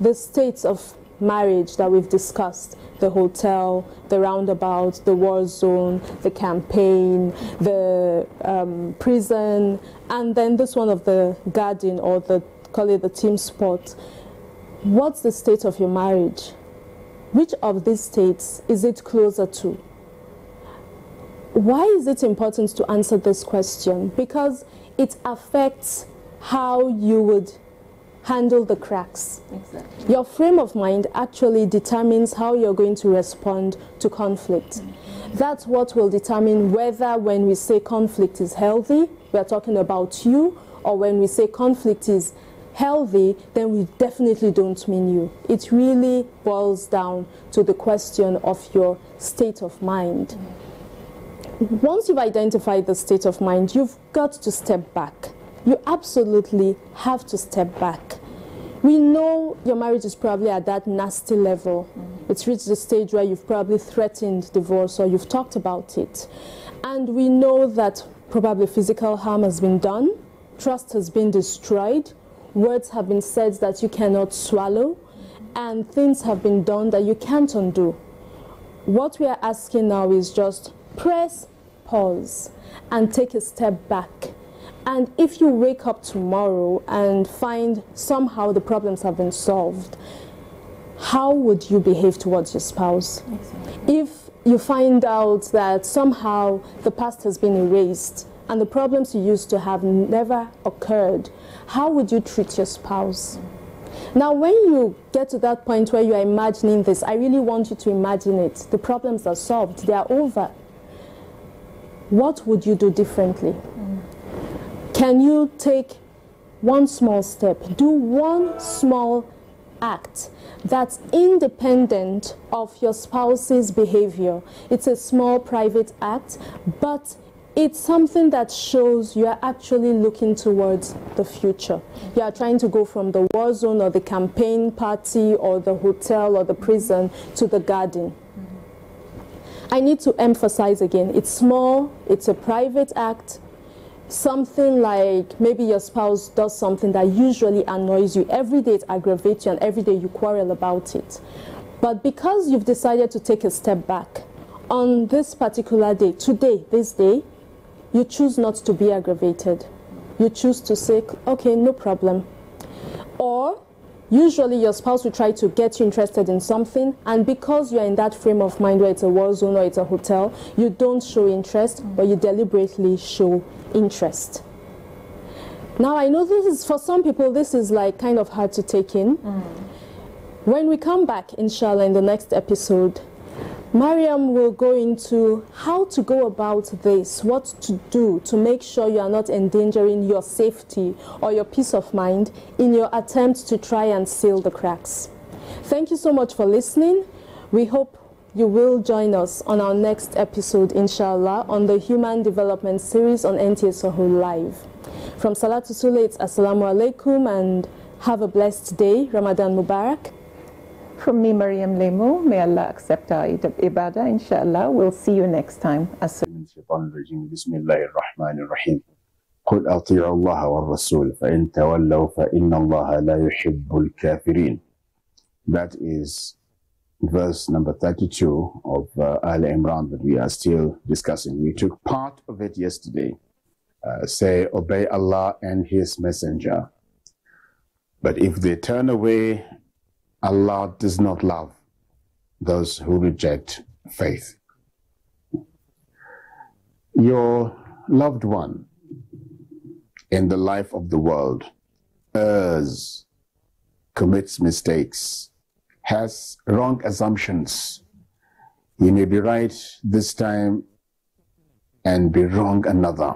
the states of marriage that we've discussed the hotel, the roundabout, the war zone, the campaign, the um, prison, and then this one of the garden or the call it the team sport. What's the state of your marriage? Which of these states is it closer to? Why is it important to answer this question? Because it affects how you would handle the cracks. Exactly. Your frame of mind actually determines how you're going to respond to conflict. Mm-hmm. That's what will determine whether when we say conflict is healthy, we're talking about you, or when we say conflict is healthy, then we definitely don't mean you. It really boils down to the question of your state of mind. Once you've identified the state of mind, you've got to step back. You absolutely have to step back. We know your marriage is probably at that nasty level. It's reached the stage where you've probably threatened divorce or you've talked about it. And we know that probably physical harm has been done, trust has been destroyed, words have been said that you cannot swallow, and things have been done that you can't undo. What we are asking now is just press pause and take a step back. And if you wake up tomorrow and find somehow the problems have been solved, how would you behave towards your spouse? If you find out that somehow the past has been erased and the problems you used to have never occurred, how would you treat your spouse? Now, when you get to that point where you are imagining this, I really want you to imagine it. The problems are solved, they are over. What would you do differently? Can you take one small step, do one small act that's independent of your spouse's behavior? It's a small private act, but it's something that shows you are actually looking towards the future. You are trying to go from the war zone or the campaign party or the hotel or the prison to the garden. I need to emphasize again it's small, it's a private act. Something like maybe your spouse does something that usually annoys you. Every day it aggravates you, and every day you quarrel about it. But because you've decided to take a step back, on this particular day, today, this day, you choose not to be aggravated. You choose to say, okay, no problem. Or usually your spouse will try to get you interested in something, and because you're in that frame of mind where it's a war zone or it's a hotel, you don't show interest, but you deliberately show interest. Now, I know this is, for some people, this is like kind of hard to take in. Mm. When we come back, inshallah, in the next episode, Mariam will go into how to go about this, what to do to make sure you are not endangering your safety or your peace of mind in your attempt to try and seal the cracks. Thank you so much for listening. We hope you will join us on our next episode, inshallah, on the Human Development Series on NTA Live. From Salatu Sule, it's Assalamu alaikum and have a blessed day. Ramadan Mubarak. From me, Mariam Lemo, may Allah accept our id- ibadah, inshallah. We'll see you next time. As- من الشيطان الرجيم بسم الله الرحمن الرحيم قل أطيعوا الله والرسول فإن تولوا فإن الله لا يحب الكافرين That is verse number 32 of uh, Al Imran that we are still discussing. We took part of it yesterday. Uh, say, obey Allah and His Messenger. But if they turn away, Allah does not love those who reject faith. Your loved one in the life of the world errs, commits mistakes, has wrong assumptions. He may be right this time and be wrong another.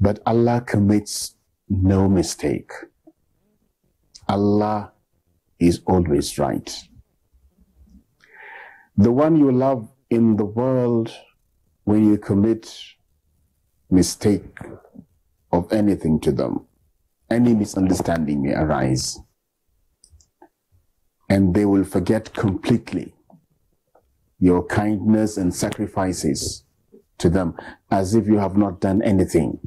But Allah commits no mistake. Allah is always right. The one you love in the world, when you commit mistake of anything to them, any misunderstanding may arise. And they will forget completely your kindness and sacrifices to them as if you have not done anything.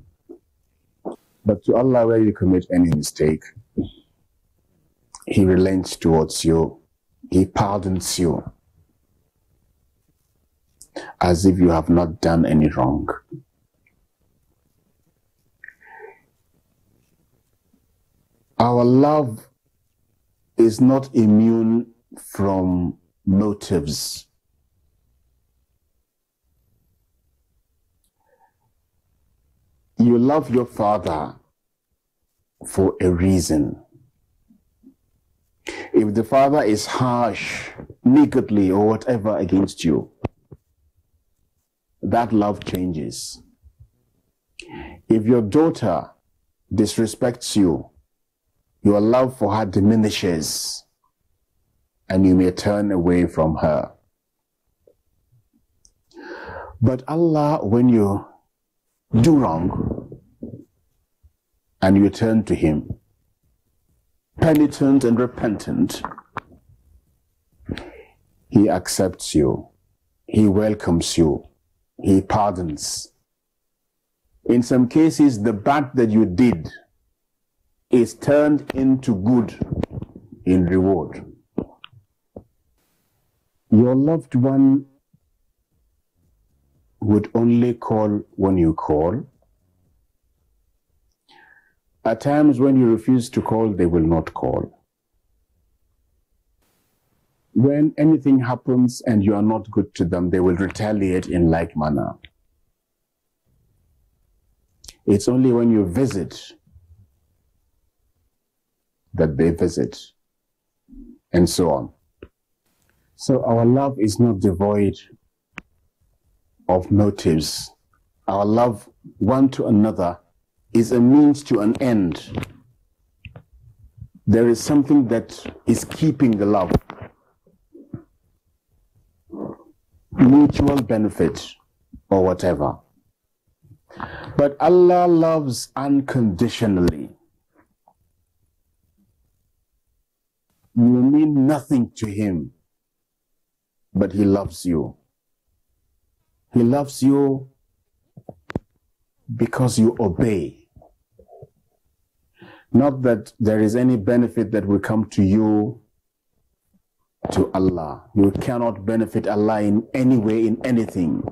But to Allah, where you commit any mistake, He relents towards you, He pardons you as if you have not done any wrong. Our love is not immune from motives. You love your father for a reason. If the father is harsh, niggardly, or whatever against you, that love changes. If your daughter disrespects you, your love for her diminishes and you may turn away from her. But Allah, when you do wrong and you turn to Him, penitent and repentant, He accepts you, He welcomes you, He pardons. In some cases, the bad that you did is turned into good in reward. Your loved one would only call when you call. At times, when you refuse to call, they will not call. When anything happens and you are not good to them, they will retaliate in like manner. It's only when you visit that they visit, and so on. So our love is not devoid of motives. Our love one to another is a means to an end. There is something that is keeping the love. Mutual benefit or whatever. But Allah loves unconditionally. You mean nothing to Him, but He loves you. He loves you because you obey. Not that there is any benefit that will come to you to Allah. You cannot benefit Allah in any way, in anything.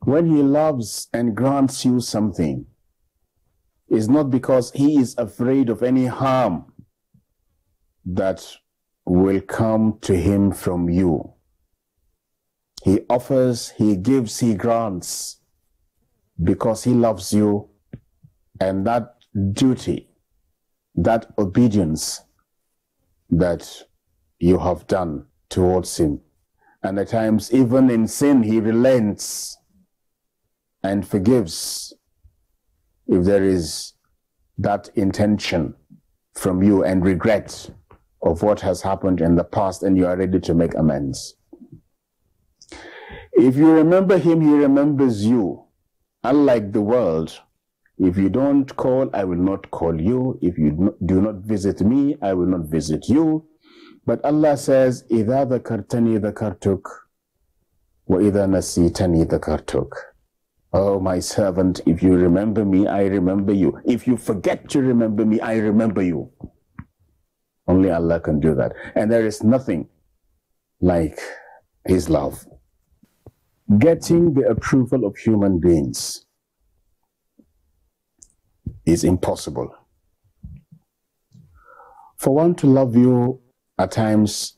When He loves and grants you something, it's not because He is afraid of any harm that will come to Him from you. He offers, He gives, He grants because He loves you, and that duty, that obedience that you have done towards Him. And at times, even in sin, He relents and forgives if there is that intention from you and regret of what has happened in the past and you are ready to make amends. If you remember him, he remembers you. Unlike the world, if you don't call, I will not call you. If you do not visit me, I will not visit you. But Allah says, إِذَا ذَكَرْتَنِي ذَكَرْتُكَ وَإِذَا نَسِيتَنِي ذَكَرْتُكَ Oh, my servant, if you remember me, I remember you. If you forget to remember me, I remember you. Only Allah can do that. And there is nothing like His love. Getting the approval of human beings is impossible. For one to love you, at times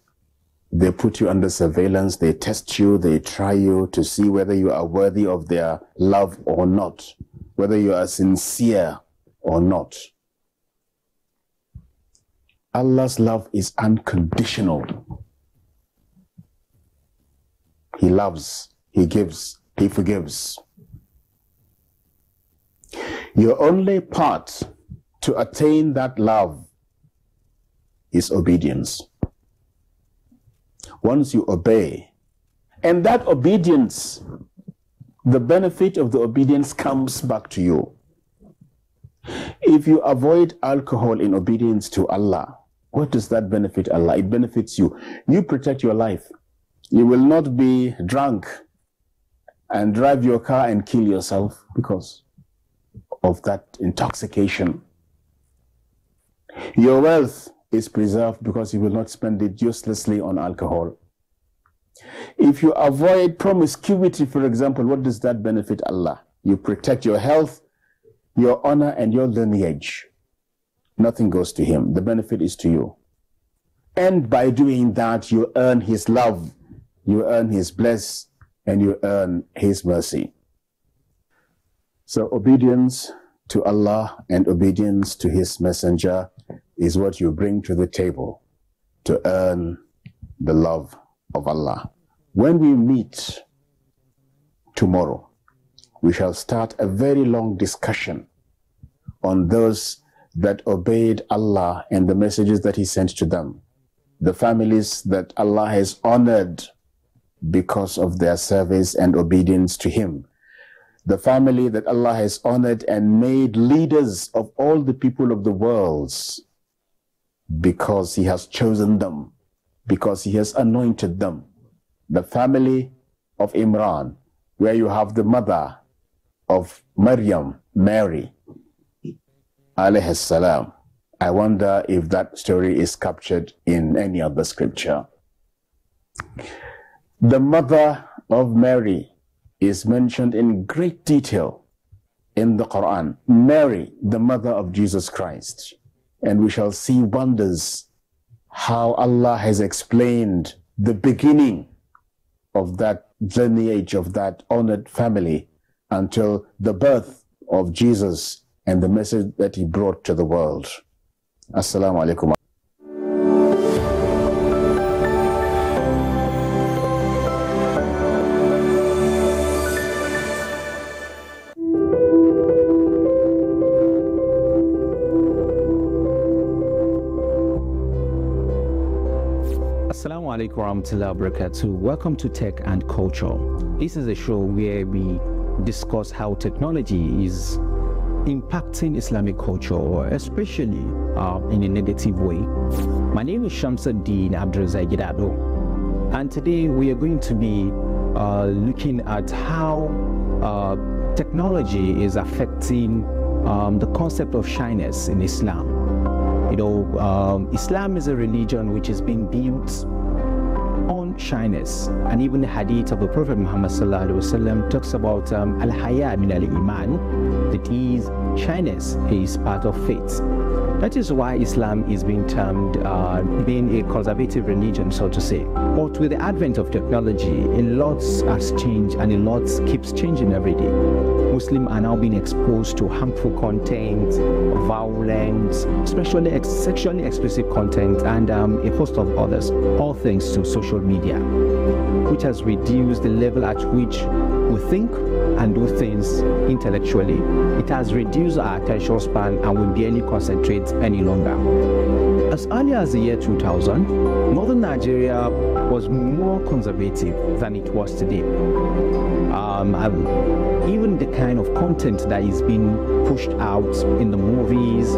they put you under surveillance, they test you, they try you to see whether you are worthy of their love or not, whether you are sincere or not. Allah's love is unconditional. He loves, He gives, He forgives. Your only part to attain that love is obedience. Once you obey, and that obedience, the benefit of the obedience comes back to you. If you avoid alcohol in obedience to Allah, what does that benefit Allah? It benefits you. You protect your life. You will not be drunk and drive your car and kill yourself because of that intoxication. Your wealth is preserved because you will not spend it uselessly on alcohol. If you avoid promiscuity, for example, what does that benefit Allah? You protect your health, your honor, and your lineage. Nothing goes to Him. The benefit is to you. And by doing that, you earn His love, you earn His bless, and you earn His mercy. So, obedience to Allah and obedience to His Messenger is what you bring to the table to earn the love of Allah. When we meet tomorrow, we shall start a very long discussion on those that obeyed Allah and the messages that He sent to them, the families that Allah has honored because of their service and obedience to Him, the family that Allah has honored and made leaders of all the people of the worlds because He has chosen them, because He has anointed them. The family of Imran, where you have the mother of Maryam, Mary, alayhi salam. I wonder if that story is captured in any other scripture. The mother of Mary is mentioned in great detail in the Quran. Mary, the mother of Jesus Christ. And we shall see wonders how Allah has explained the beginning of that lineage, of that honored family, until the birth of Jesus and the message that he brought to the world. Assalamu alaikum. Alaikum warahmatullahi wabarakatuh. Welcome to Tech and Culture. This is a show where we discuss how technology is impacting Islamic culture, especially uh, in a negative way. My name is Shamsuddin Abdulrazak Gidado, and today we are going to be uh, looking at how uh, technology is affecting um, the concept of shyness in Islam. You know, um, Islam is a religion which is being built shyness, and even the hadith of the Prophet Muhammad sallallahu talks about um, al-haya min al-iman, that is, shyness is part of faith. That is why Islam is being termed uh, being a conservative religion, so to say. But with the advent of technology, a lot has changed and a lot keeps changing every day. Muslims are now being exposed to harmful content, violence, especially ex sexually explicit content, and um, a host of others, all thanks to social media, which has reduced the level at which we think and do things intellectually. It has reduced our attention span and we barely concentrate any longer. As early as the year 2000, northern Nigeria was more conservative than it was today. Um, even the kind of content that is being pushed out in the movies,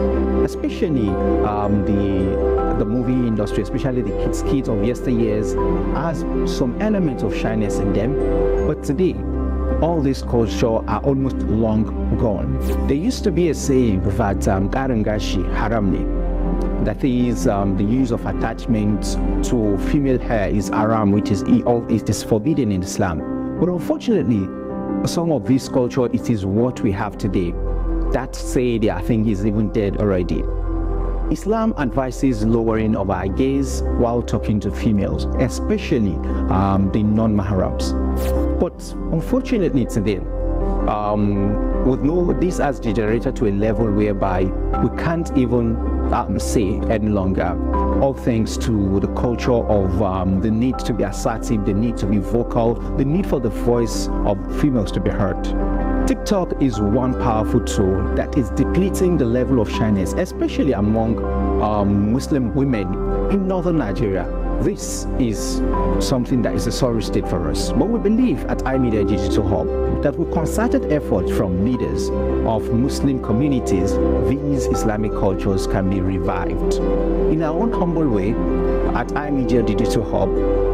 especially um, the the movie industry, especially the kids, kids of yesteryears, has some elements of shyness in them. But today, all these culture are almost long gone. There used to be a saying that um, haramni, that is um, the use of attachment to female hair is haram, which is all it is forbidden in Islam. But unfortunately, some of this culture it is what we have today. That say I think is even dead already. Islam advises lowering of our gaze while talking to females, especially um, the non-mahrams. But unfortunately today, um, with no, this has degenerated to a level whereby we can't even um, say any longer all thanks to the culture of um, the need to be assertive, the need to be vocal, the need for the voice of females to be heard. TikTok is one powerful tool that is depleting the level of shyness, especially among um, Muslim women in northern Nigeria. This is something that is a sorry state for us. But we believe at iMedia Digital Hub that with concerted effort from leaders of Muslim communities, these Islamic cultures can be revived. In our own humble way, at iMedia Digital Hub,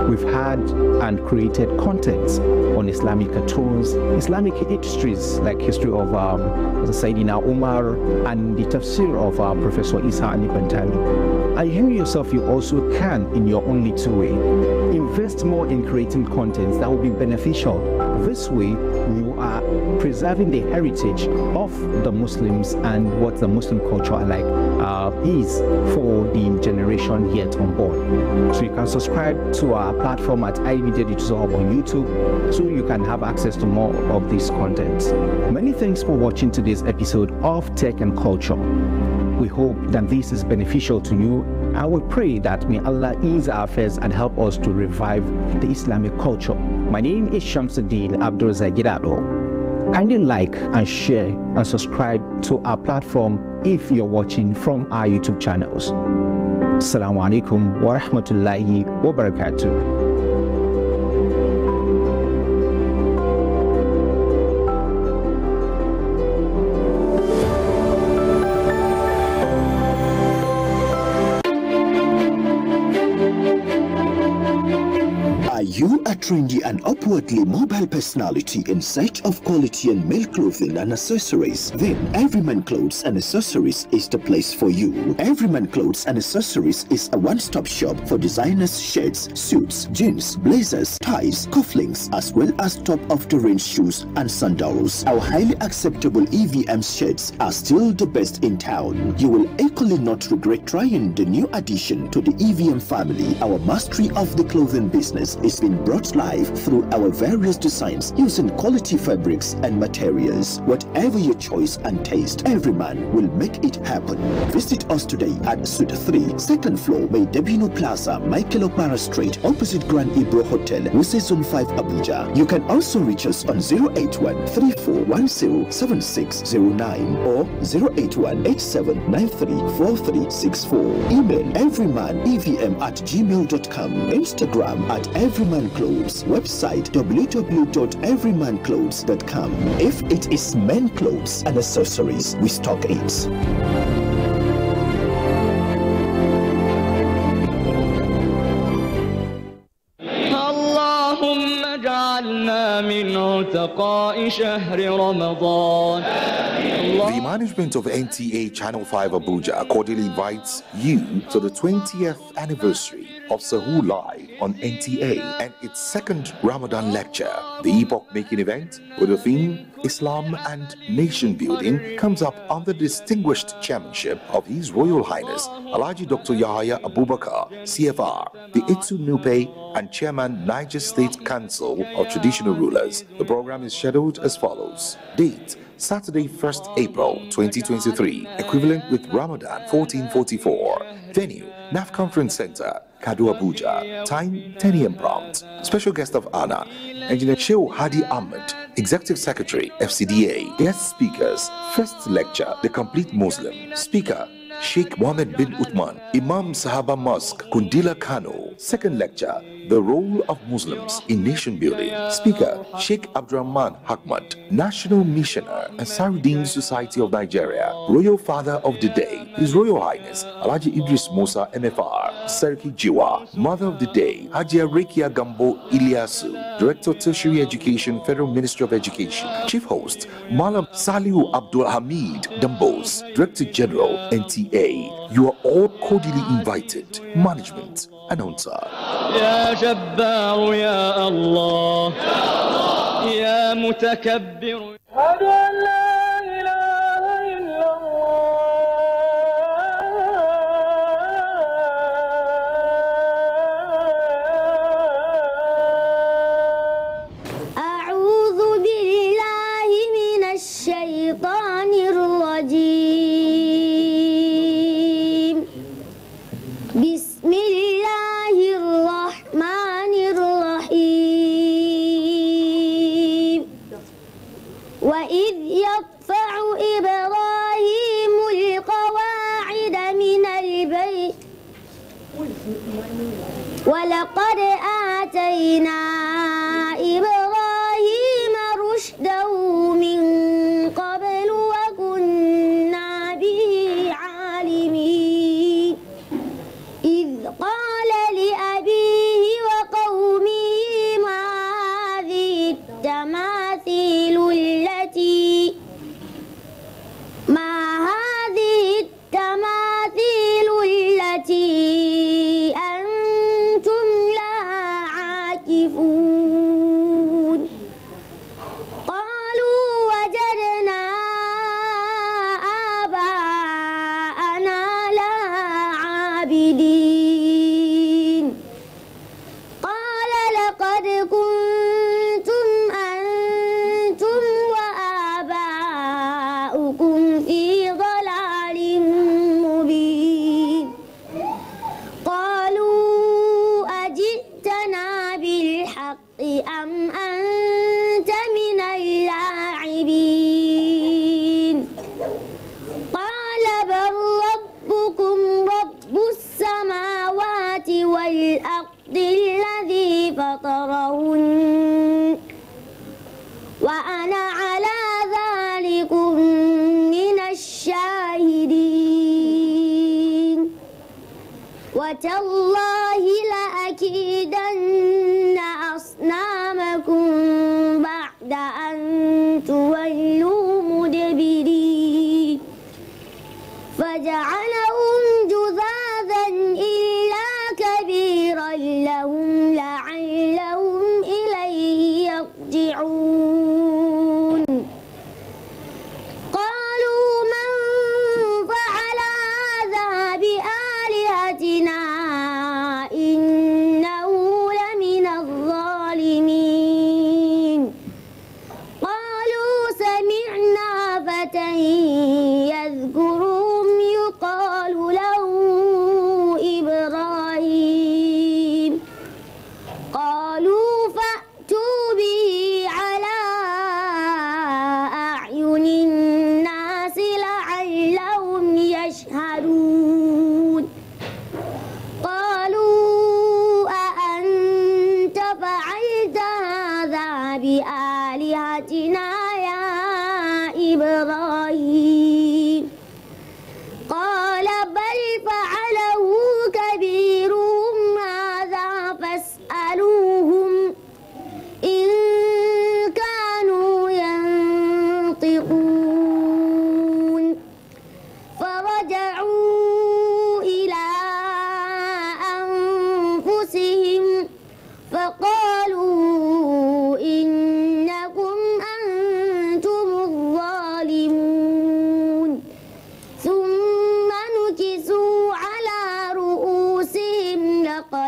we've had and created content on Islamic cartoons, Islamic histories like history of um, Sayyidina Umar and the tafsir of uh, Professor Isa Ali Pantami. And hear yourself, you also can, in your own little way, invest more in creating content that will be beneficial. This way, you are preserving the heritage of the Muslims and what the Muslim culture like uh, is for the generation yet on board. So you can subscribe to our platform at iMedia Digital Hub on YouTube so you can have access to more of this content. Many thanks for watching today's episode of Tech and Culture. We hope that this is beneficial to you and we pray that may Allah ease our affairs and help us to revive the Islamic culture. My name is Shamsuddin Abdul Zagidado. Kindly like and share and subscribe to our platform if you're watching from our YouTube channels. Assalamu alaikum wa rahmatullahi wa barakatuh. Trendy and upwardly mobile personality in search of quality and male clothing and accessories? Then Everyman Clothes and Accessories is the place for you. Everyman Clothes and Accessories is a one-stop shop for designers shirts, suits, jeans, blazers, ties, cufflinks, as well as top-of-the-range shoes and sandals. Our highly acceptable EVM shirts are still the best in town. You will equally not regret trying the new addition to the EVM family. Our mastery of the clothing business is being brought live through our various designs using quality fabrics and materials. Whatever your choice and taste, every man will make it happen. Visit us today at Suite 3, second floor, Maydebino Plaza, Michael Okpara Street, opposite Grand Ibro Hotel, Wuse Zone 5, Abuja. You can also reach us on 081 3410 7609 or 081 8793 Email everymanevm at gmail.com. Instagram at Everyman Clothes. Website www.everymanclothes.com. If it is men clothes and accessories, we stock it. اللهم اجعلنا من عتقاء شهر رمضان The management of NTA Channel 5 Abuja cordially invites you to the 20th anniversary of Sahur Live on NTA and its second Ramadan lecture. The epoch-making event with the theme Islam and Nation Building comes up under the distinguished chairmanship of His Royal Highness Alhaji Dr. Yahya Abubakar, CFR, the Etsu Nupe and Chairman Niger State Council of Traditional Rulers. The program is scheduled as follows. Date Saturday, 1st April 2023, equivalent with Ramadan 1444. Venue, NAF Conference Center, Kado Abuja. Time 10 a.m. prompt. Special guest of honor, Engineer Shehu Hadi Ahmed, Executive Secretary, FCDA. Guest speakers, first lecture, The Complete Muslim. Speaker, Sheikh Mohammed bin Uthman, Imam Sahaba Mosque, Kundila Kano. Second lecture, The Role of Muslims in Nation Building. Speaker, Sheikh Abdurrahman Hakmat, National Missioner, and Ansarudin Society of Nigeria. Royal Father of the Day, His Royal Highness, Alhaji Idris Musa MFR, Sarkin Jiwa. Mother of the Day, Hajia Rekia Gambo Iliasu, Director Tertiary Education, Federal Ministry of Education. Chief Host, Malam Salihu Abdul Hamid Dembos, Director General, NTA. You are all cordially invited. Management, announcer. يا جبار يا الله يا متكبر أشهد أن لا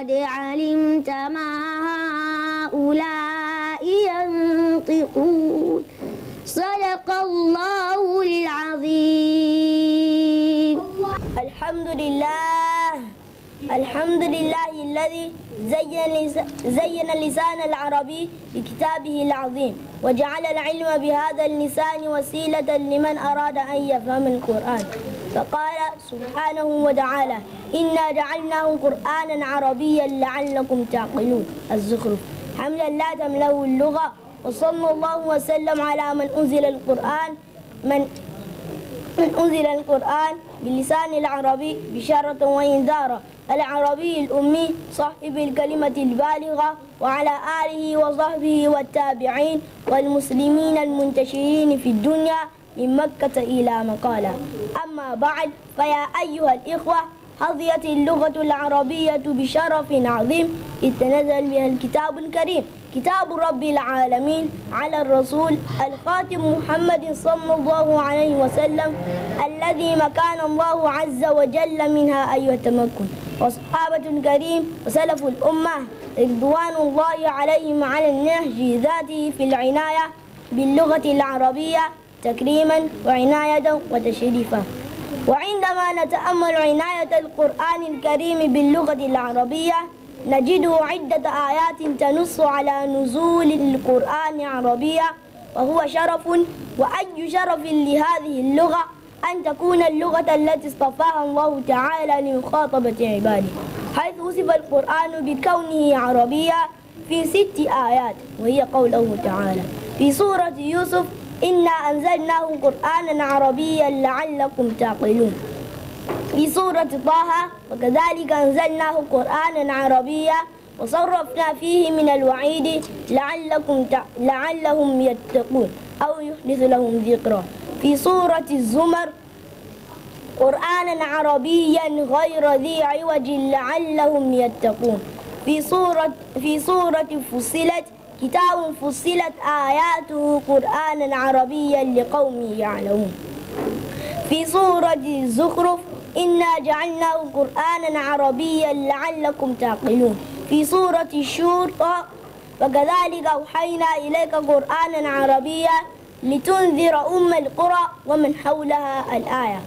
لقد علمت ما هؤلاء ينطقون. صدق الله العظيم. الحمد لله. الحمد لله الذي زين زين اللسان العربي بكتابه العظيم وجعل العلم بهذا اللسان وسيلة لمن أراد أن يفهم القرآن. فقال سبحانه وتعالى. إنا جعلناه قرآنا عربيا لعلكم تعقلون. الزخرف. حملا لا تملأه اللغة. وصلى الله وسلم على من أنزل القرآن من من أنزل القرآن باللسان العربي بشارة وإنذارا. العربي الأمي صاحب الكلمة البالغة وعلى آله وصحبه والتابعين والمسلمين المنتشرين في الدنيا. من مكة إلى مقالة. أما بعد فيا أيها الإخوة حظيت اللغة العربية بشرف عظيم. إذ تنزل بها الكتاب الكريم. كتاب رب العالمين على الرسول الخاتم محمد صلى الله عليه وسلم الذي مكان الله عز وجل منها أيها التمكن. وصحابة الكريم وسلف الأمة رضوان الله عليهم على النهج ذاته في العناية باللغة العربية. تكريما وعناية وتشريفا. وعندما نتأمل عناية القرآن الكريم باللغة العربية نجد عدة آيات تنص على نزول القرآن عربية وهو شرف وأي شرف لهذه اللغة أن تكون اللغة التي اصطفاها الله تعالى لمخاطبة عباده. حيث وصف القرآن بكونه عربيا في ست آيات وهي قوله تعالى في سورة يوسف إنا أنزلناه قرآنا عربيا لعلكم تعقلون في سورة طه وكذلك أنزلناه قرآنا عربيا وصرفنا فيه من الوعيد لعلكم. لعلهم يتقون أو يحدث لهم ذكرا في سورة الزمر قرآنا عربيا غير ذي عوج لعلهم يتقون في سورة في سورة فصلت كتاب فصلت آياته قرآنا عربيا لقوم يعلمون. في سورة الزخرف إنا جعلناه قرآنا عربيا لعلكم تعقلون. في سورة الشورى وكذلك أوحينا إليك قرآنا عربيا لتنذر أم القرى ومن حولها الآية.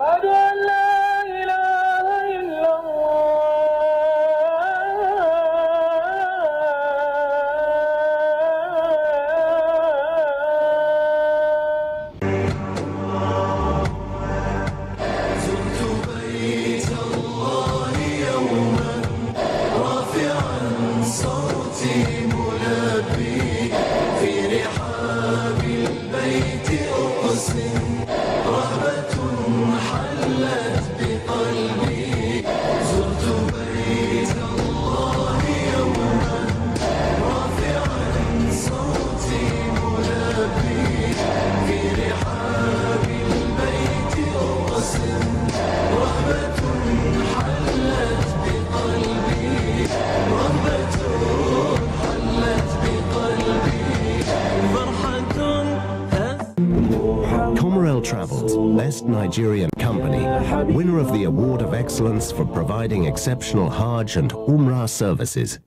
أشهد أن لا إله إلا بيت best Nigerian company, winner of the Award of Excellence for providing exceptional Hajj and Umrah services,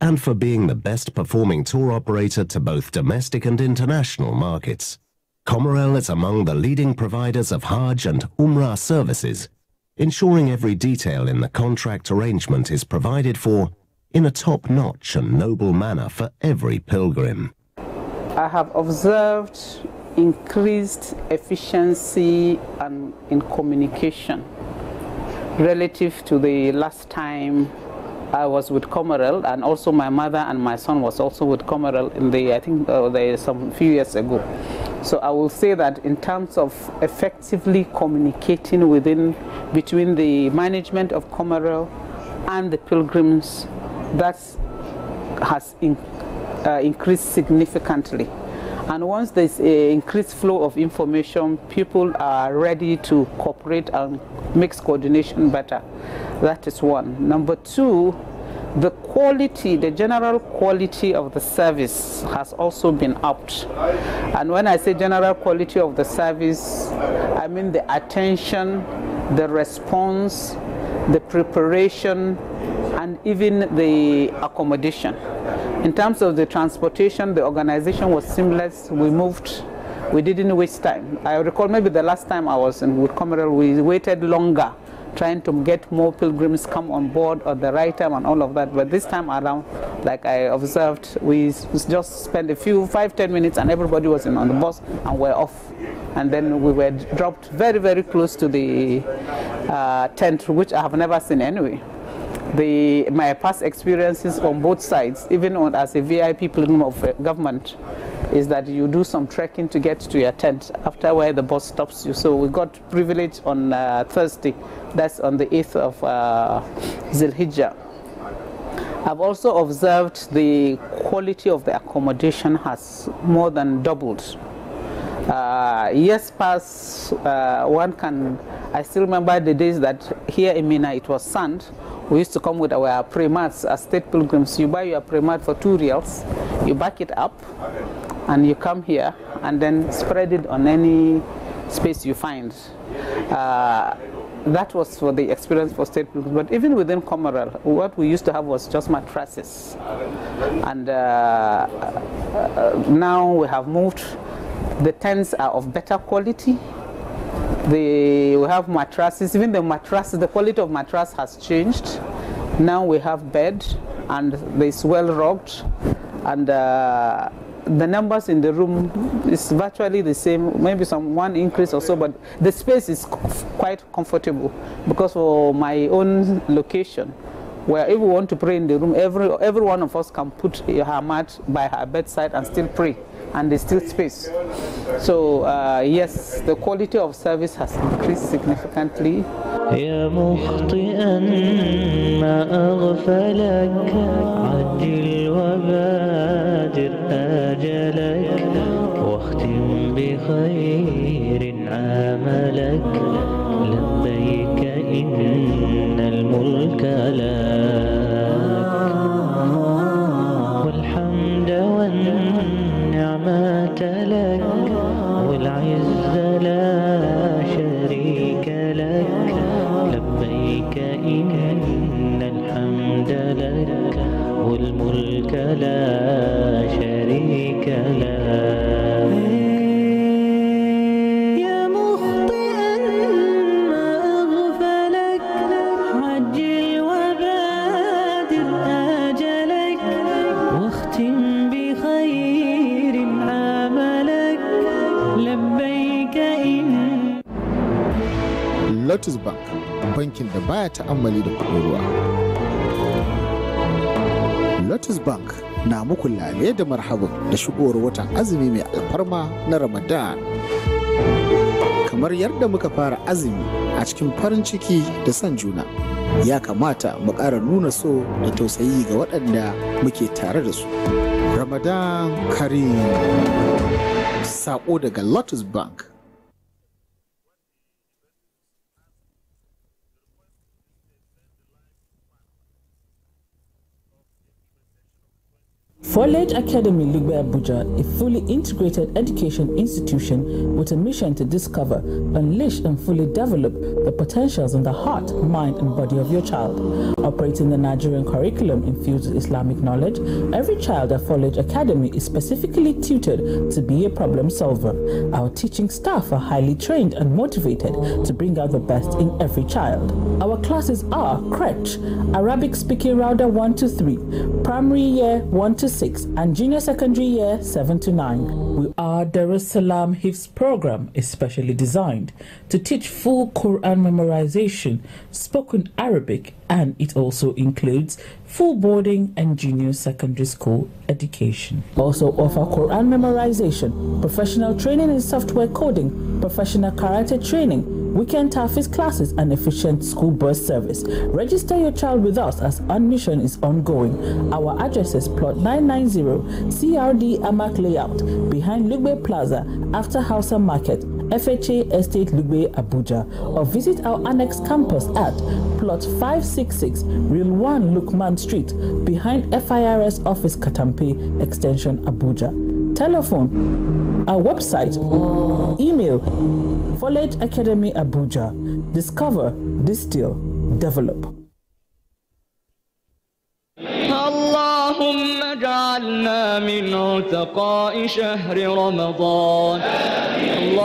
and for being the best performing tour operator to both domestic and international markets. Comorel is among the leading providers of Hajj and Umrah services, ensuring every detail in the contract arrangement is provided for in a top-notch and noble manner for every pilgrim. I have observed increased efficiency and in communication relative to the last time I was with Comerel and also my mother and my son was also with Comerel in the I think uh, there some few years ago. So I will say that in terms of effectively communicating within between the management of Comerel and the pilgrims, that has in, uh, increased significantly. And once there's an increased flow of information, people are ready to cooperate and make coordination better. That is one. Number two, the quality, the general quality of the service has also been upped. And when I say general quality of the service, I mean the attention, the response, the preparation, and even the accommodation. In terms of the transportation, the organization was seamless. We moved, we didn't waste time. I recall maybe the last time I was in Comerel, we waited longer trying to get more pilgrims come on board at the right time and all of that. But this time around, like I observed, we just spent a few, five, ten minutes and everybody was in on the bus and we're off. And then we were dropped very, very close to the uh, tent, which I have never seen anyway the my past experiences on both sides, even on, as a VIP pilgrim of uh, government, is that you do some trekking to get to your tent after where the bus stops you. So we got privilege on uh, Thursday, that's on the 8th of uh, Zilhijjah. I've also observed the quality of the accommodation has more than doubled. Uh, years past, uh, one can, I still remember the days that here in Mina it was sand. We used to come with our prayer mats as state pilgrims. You buy your prayer mat for two reals, you back it up, and you come here and then spread it on any space you find. Uh, that was for the experience for state pilgrims. But even within Comoral, what we used to have was just mattresses. And uh, uh, now we have moved. The tents are of better quality. The, we have mattresses, even the mattresses, the quality of mattress has changed. Now we have bed and it's well rugged. And uh, the numbers in the room is virtually the same, maybe some one increase or so, but the space is quite comfortable because for my own location, where if we want to pray in the room, every every one of us can put her mat by her bedside and still pray, and there's still space. So uh, yes, the quality of service has increased significantly. يا مخطئا ما أغفلك عجل وبادر آجلك واختم بخير عملك لبيك إن الملك لك والنعمة لك والعز لا شريك لك. لبيك إن الحمد لك والملك لا ta'ammali da kuɗin ruwa. Lotus Bank na muku lale da marhaban da shigowar watan azumi mai alfarma na Ramadan. Kamar yadda muka fara azumi a cikin farin ciki da son juna, ya kamata mu ƙara nuna so da tausayi ga waɗanda muke tare da su. Ramadan Karim. Saƙo daga Lotus Bank. Foliage Academy Lugbe Abuja, a fully integrated education institution with a mission to discover, unleash, and fully develop the potentials in the heart, mind, and body of your child. Operating the Nigerian curriculum infused with Islamic knowledge, every child at Foliage Academy is specifically tutored to be a problem solver. Our teaching staff are highly trained and motivated to bring out the best in every child. Our classes are crèche, Arabic speaking router 1 to 3, primary year 1 to 6, and junior secondary year 7 to 9. We are Darus Salam Hifz program is specially designed to teach full Quran memorization, spoken Arabic, and it also includes full boarding and junior secondary school education. Also offer Quran memorization, professional training in software coding, professional karate training, weekend Tafsir classes, and efficient school bus service. Register your child with us as admission is ongoing. Our address is plot 990 CRD Amak Layout behind Lugbe Plaza after Hausa Market. FHA Estate Lugbe, Abuja, or visit our annex campus at plot 566 Real 1 Lukman Street behind FIRS Office Katampe Extension, Abuja. Telephone, our website, email, Foliage Academy Abuja. Discover, distill, develop.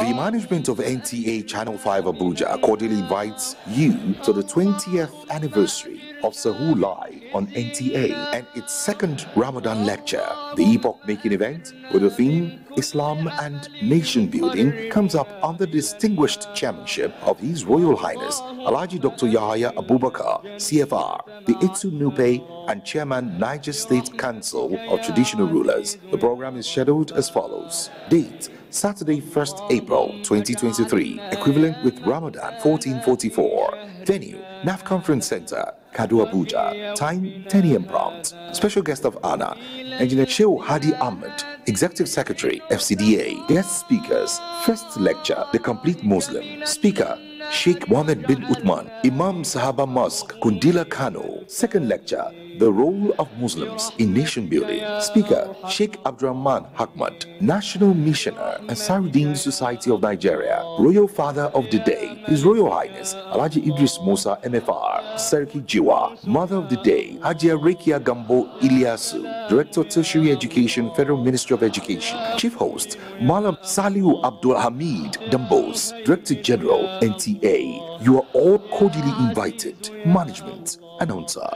The management of NTA Channel 5 Abuja cordially invites you to the 20th anniversary of Sahur Live on NTA and its second Ramadan lecture. The epoch making event with the theme Islam and Nation Building comes up under the distinguished chairmanship of His Royal Highness Alhaji Dr. Yahya Abubakar, CFR, the Etsu Nupe, and Chairman Niger State Council of Traditional Rulers. The program is scheduled as follows. Date Saturday, 1st April 2023, equivalent with Ramadan 1444. Venue NAF Conference Center, Kado Abuja. Time 10 a.m. prompt. Special guest of honor, Engineer Shehu Hadi Ahmed, Executive Secretary, FCDA. Guest speakers, first lecture, The Complete Muslim. Speaker, Sheikh Mohammed bin Uthman, Imam Sahaba Mosque, Kundila Kano. Second lecture, The Role of Muslims in Nation Building. Speaker, Sheikh Abdurrahman Hakmat, National Missioner, Ansarudin Society of Nigeria. Royal Father of the Day, His Royal Highness, Alhaji Idris Musa MFR, Sarkin Jiwa. Mother of the Day, Hajia Rekia Gambo Ilyasu, Director Tertiary Education, Federal Ministry of Education. Chief Host, Malam Saliu Abdul Hamid Dembos, Director General, NTA. You are all cordially invited. Management, announcer.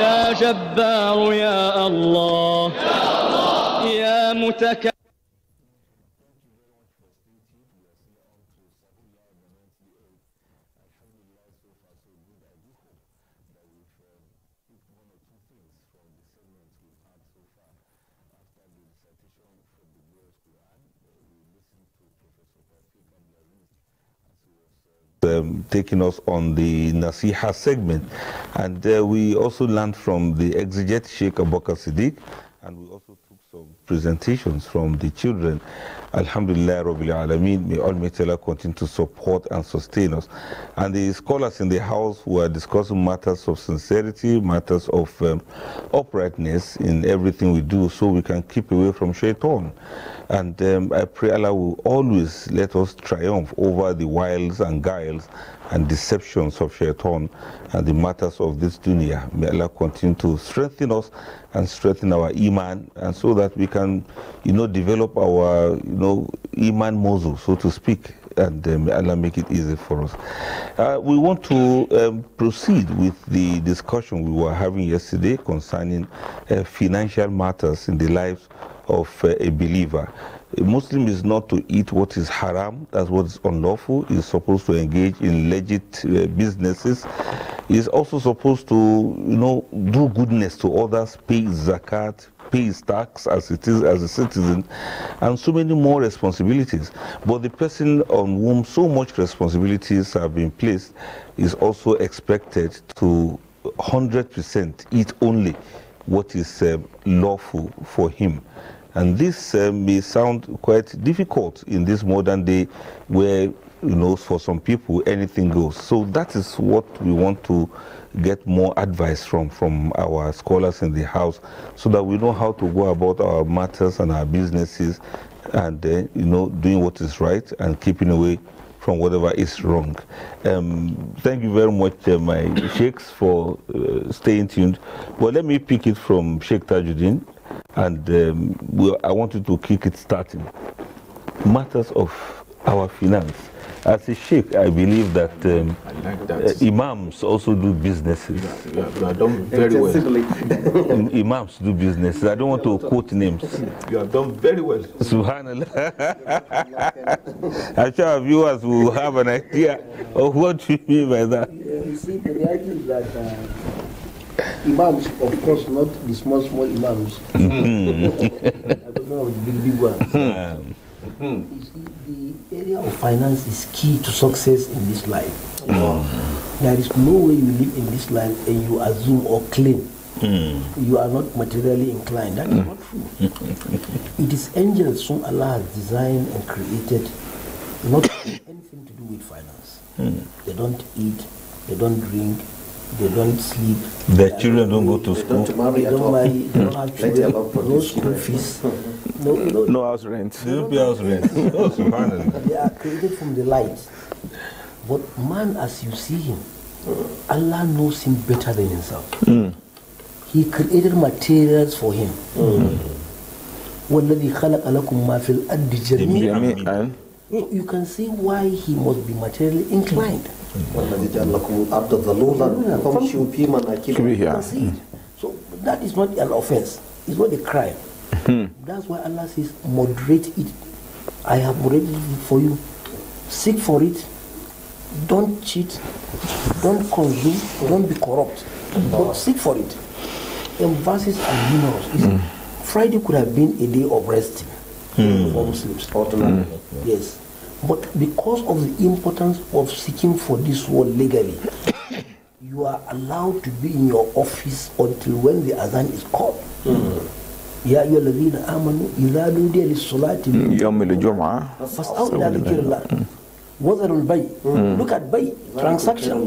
يا جبار يا الله يا متكبر um, taking us on the Nasiha segment. And uh, we also learned from the exeget Sheikh Abubakar Siddiq, and we also presentations from the children. Alhamdulillah Rabbil Alameen, may Almighty Allah continue to support and sustain us. And the scholars in the house were discussing matters of sincerity, matters of um, uprightness in everything we do so we can keep away from shaitan. And um, I pray Allah will always let us triumph over the wiles and guiles and deceptions of shaitan and the matters of this dunya. May Allah continue to strengthen us and strengthen our iman, and so that we can, you know, develop our, you know, iman muscle, so to speak, and uh, may Allah make it easy for us. Uh, we want to um, proceed with the discussion we were having yesterday concerning uh, financial matters in the lives of uh, a believer. A Muslim is not to eat what is haram, that's what is unlawful. He is supposed to engage in legit uh, businesses. He is also supposed to, you know, do goodness to others, pay zakat, pay his tax as it is as a citizen, and so many more responsibilities. But the person on whom so much responsibilities have been placed is also expected to 100% eat only what is um, lawful for him. And this uh, may sound quite difficult in this modern day where, you know, for some people anything goes. So that is what we want to get more advice from, from our scholars in the house so that we know how to go about our matters and our businesses and, uh, you know, doing what is right and keeping away from whatever is wrong. Um, thank you very much, uh, my sheikhs, for uh, staying tuned. Well, let me pick it from Sheikh Tajuddin, and um, we, I wanted to kick it starting. Matters of our finance. As a sheikh, I believe that, um, uh, imams also do businesses. You have, you have done very well. Imams do businesses. I don't want to quote names. You have done very well. Subhanallah. I'm sure our viewers will have an idea of what you mean by that. You see, the reality is that uh, imams, of course, not the small, small imams. I don't know the big, big ones. Hmm. You see, the area of finance is key to success in this life. Hmm. There is no way you live in this life and you assume or claim hmm. you are not materially inclined. That is not true. It is angels whom Allah has designed and created, not anything to do with finance. They don't eat, they don't drink, they don't sleep. Their children don't go to They school. don't marry, they don't marry, they don't have children, no school fees. No, no, No house rent. They don't pay house rent. Oh, subhanallah. They are created from the light. But man, as you see him, Allah knows him better than himself. He created materials for him. والذي خلق لكم ما في الأرض جميعا So you can see why he must be materially inclined. So that is not an offense. It's not a crime. Hmm. That's why Allah says, moderate it. I have moderated it for you. Seek for it. Don't cheat. Don't consume. Don't be corrupt. But seek for it. And verses are numerous. Hmm. Friday could have been a day of rest resting for Muslims. Yes. But because of the importance of seeking for this world legally, you are allowed to be in your office until when the azan is called. يا أيها الذين آمنوا إذا نودي للصلاة من يوم الجمعة فاسعوا إلى ذكر الله وذروا البيع look at buy transaction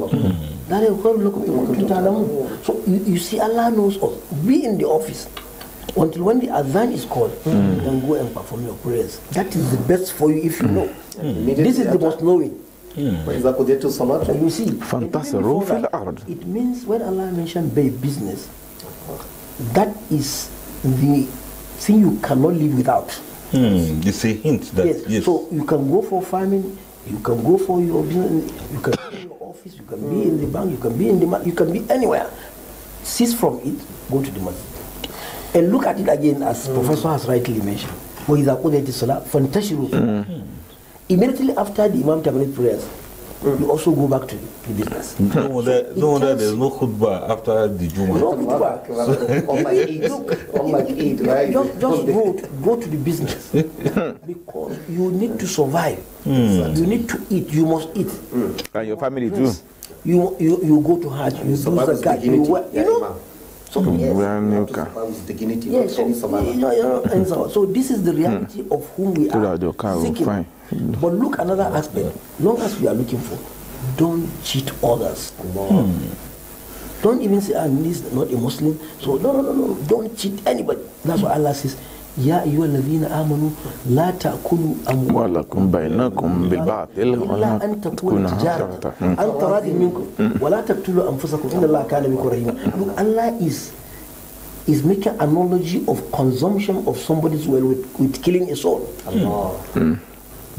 ذلك خير لكم إن كنتم تعلمون so you, you see Allah knows us be in the office until when the Azan is called, mm. then go and perform your prayers. That is the best for you if you know. Mm. This is the most knowing. Mm. You see, Fantastic. It, it means when Allah mentioned bay business, that is the thing you cannot live without. Mm. It's a hint that yes. yes. So you can go for farming, you can go for your business, you can be in your office, you can be in the bank, you can be in the you can be anywhere. Cease from it, go to the market and look at it again as mm. Professor has rightly mentioned. Mm. mm. Immediately after the Imam Tabligh prayers, mm. you also go back to the business. No, there, no there's no khutbah after the Juma. No khutbah. on my Eid. on my Eid, right? Just, just go, to, go to the business. because you need to survive. Mm. You need to eat. You must eat. Mm. And your family too. You, you, you go to Hajj, you so do Zakat, you, you know, so mm, yes, dignity. yeah, not so, any survival. you know, and so, so this is the reality of whom we are seeking. fine. But look another aspect. Long as we are looking for, don't cheat others. Don't even say, ah, I'm not a Muslim. So no, no, no, no. Don't cheat anybody. That's what Allah says. يا أيها الذين آمنوا لا تأكلوا أموالكم ولكم بينكم بالباطل إلا أن تكون تجارة عن تراض منكم ولا تقتلوا أنفسكم إن الله كان بكم رحيما. Look, Allah is is making analogy of consumption of somebody's well with, with killing a soul.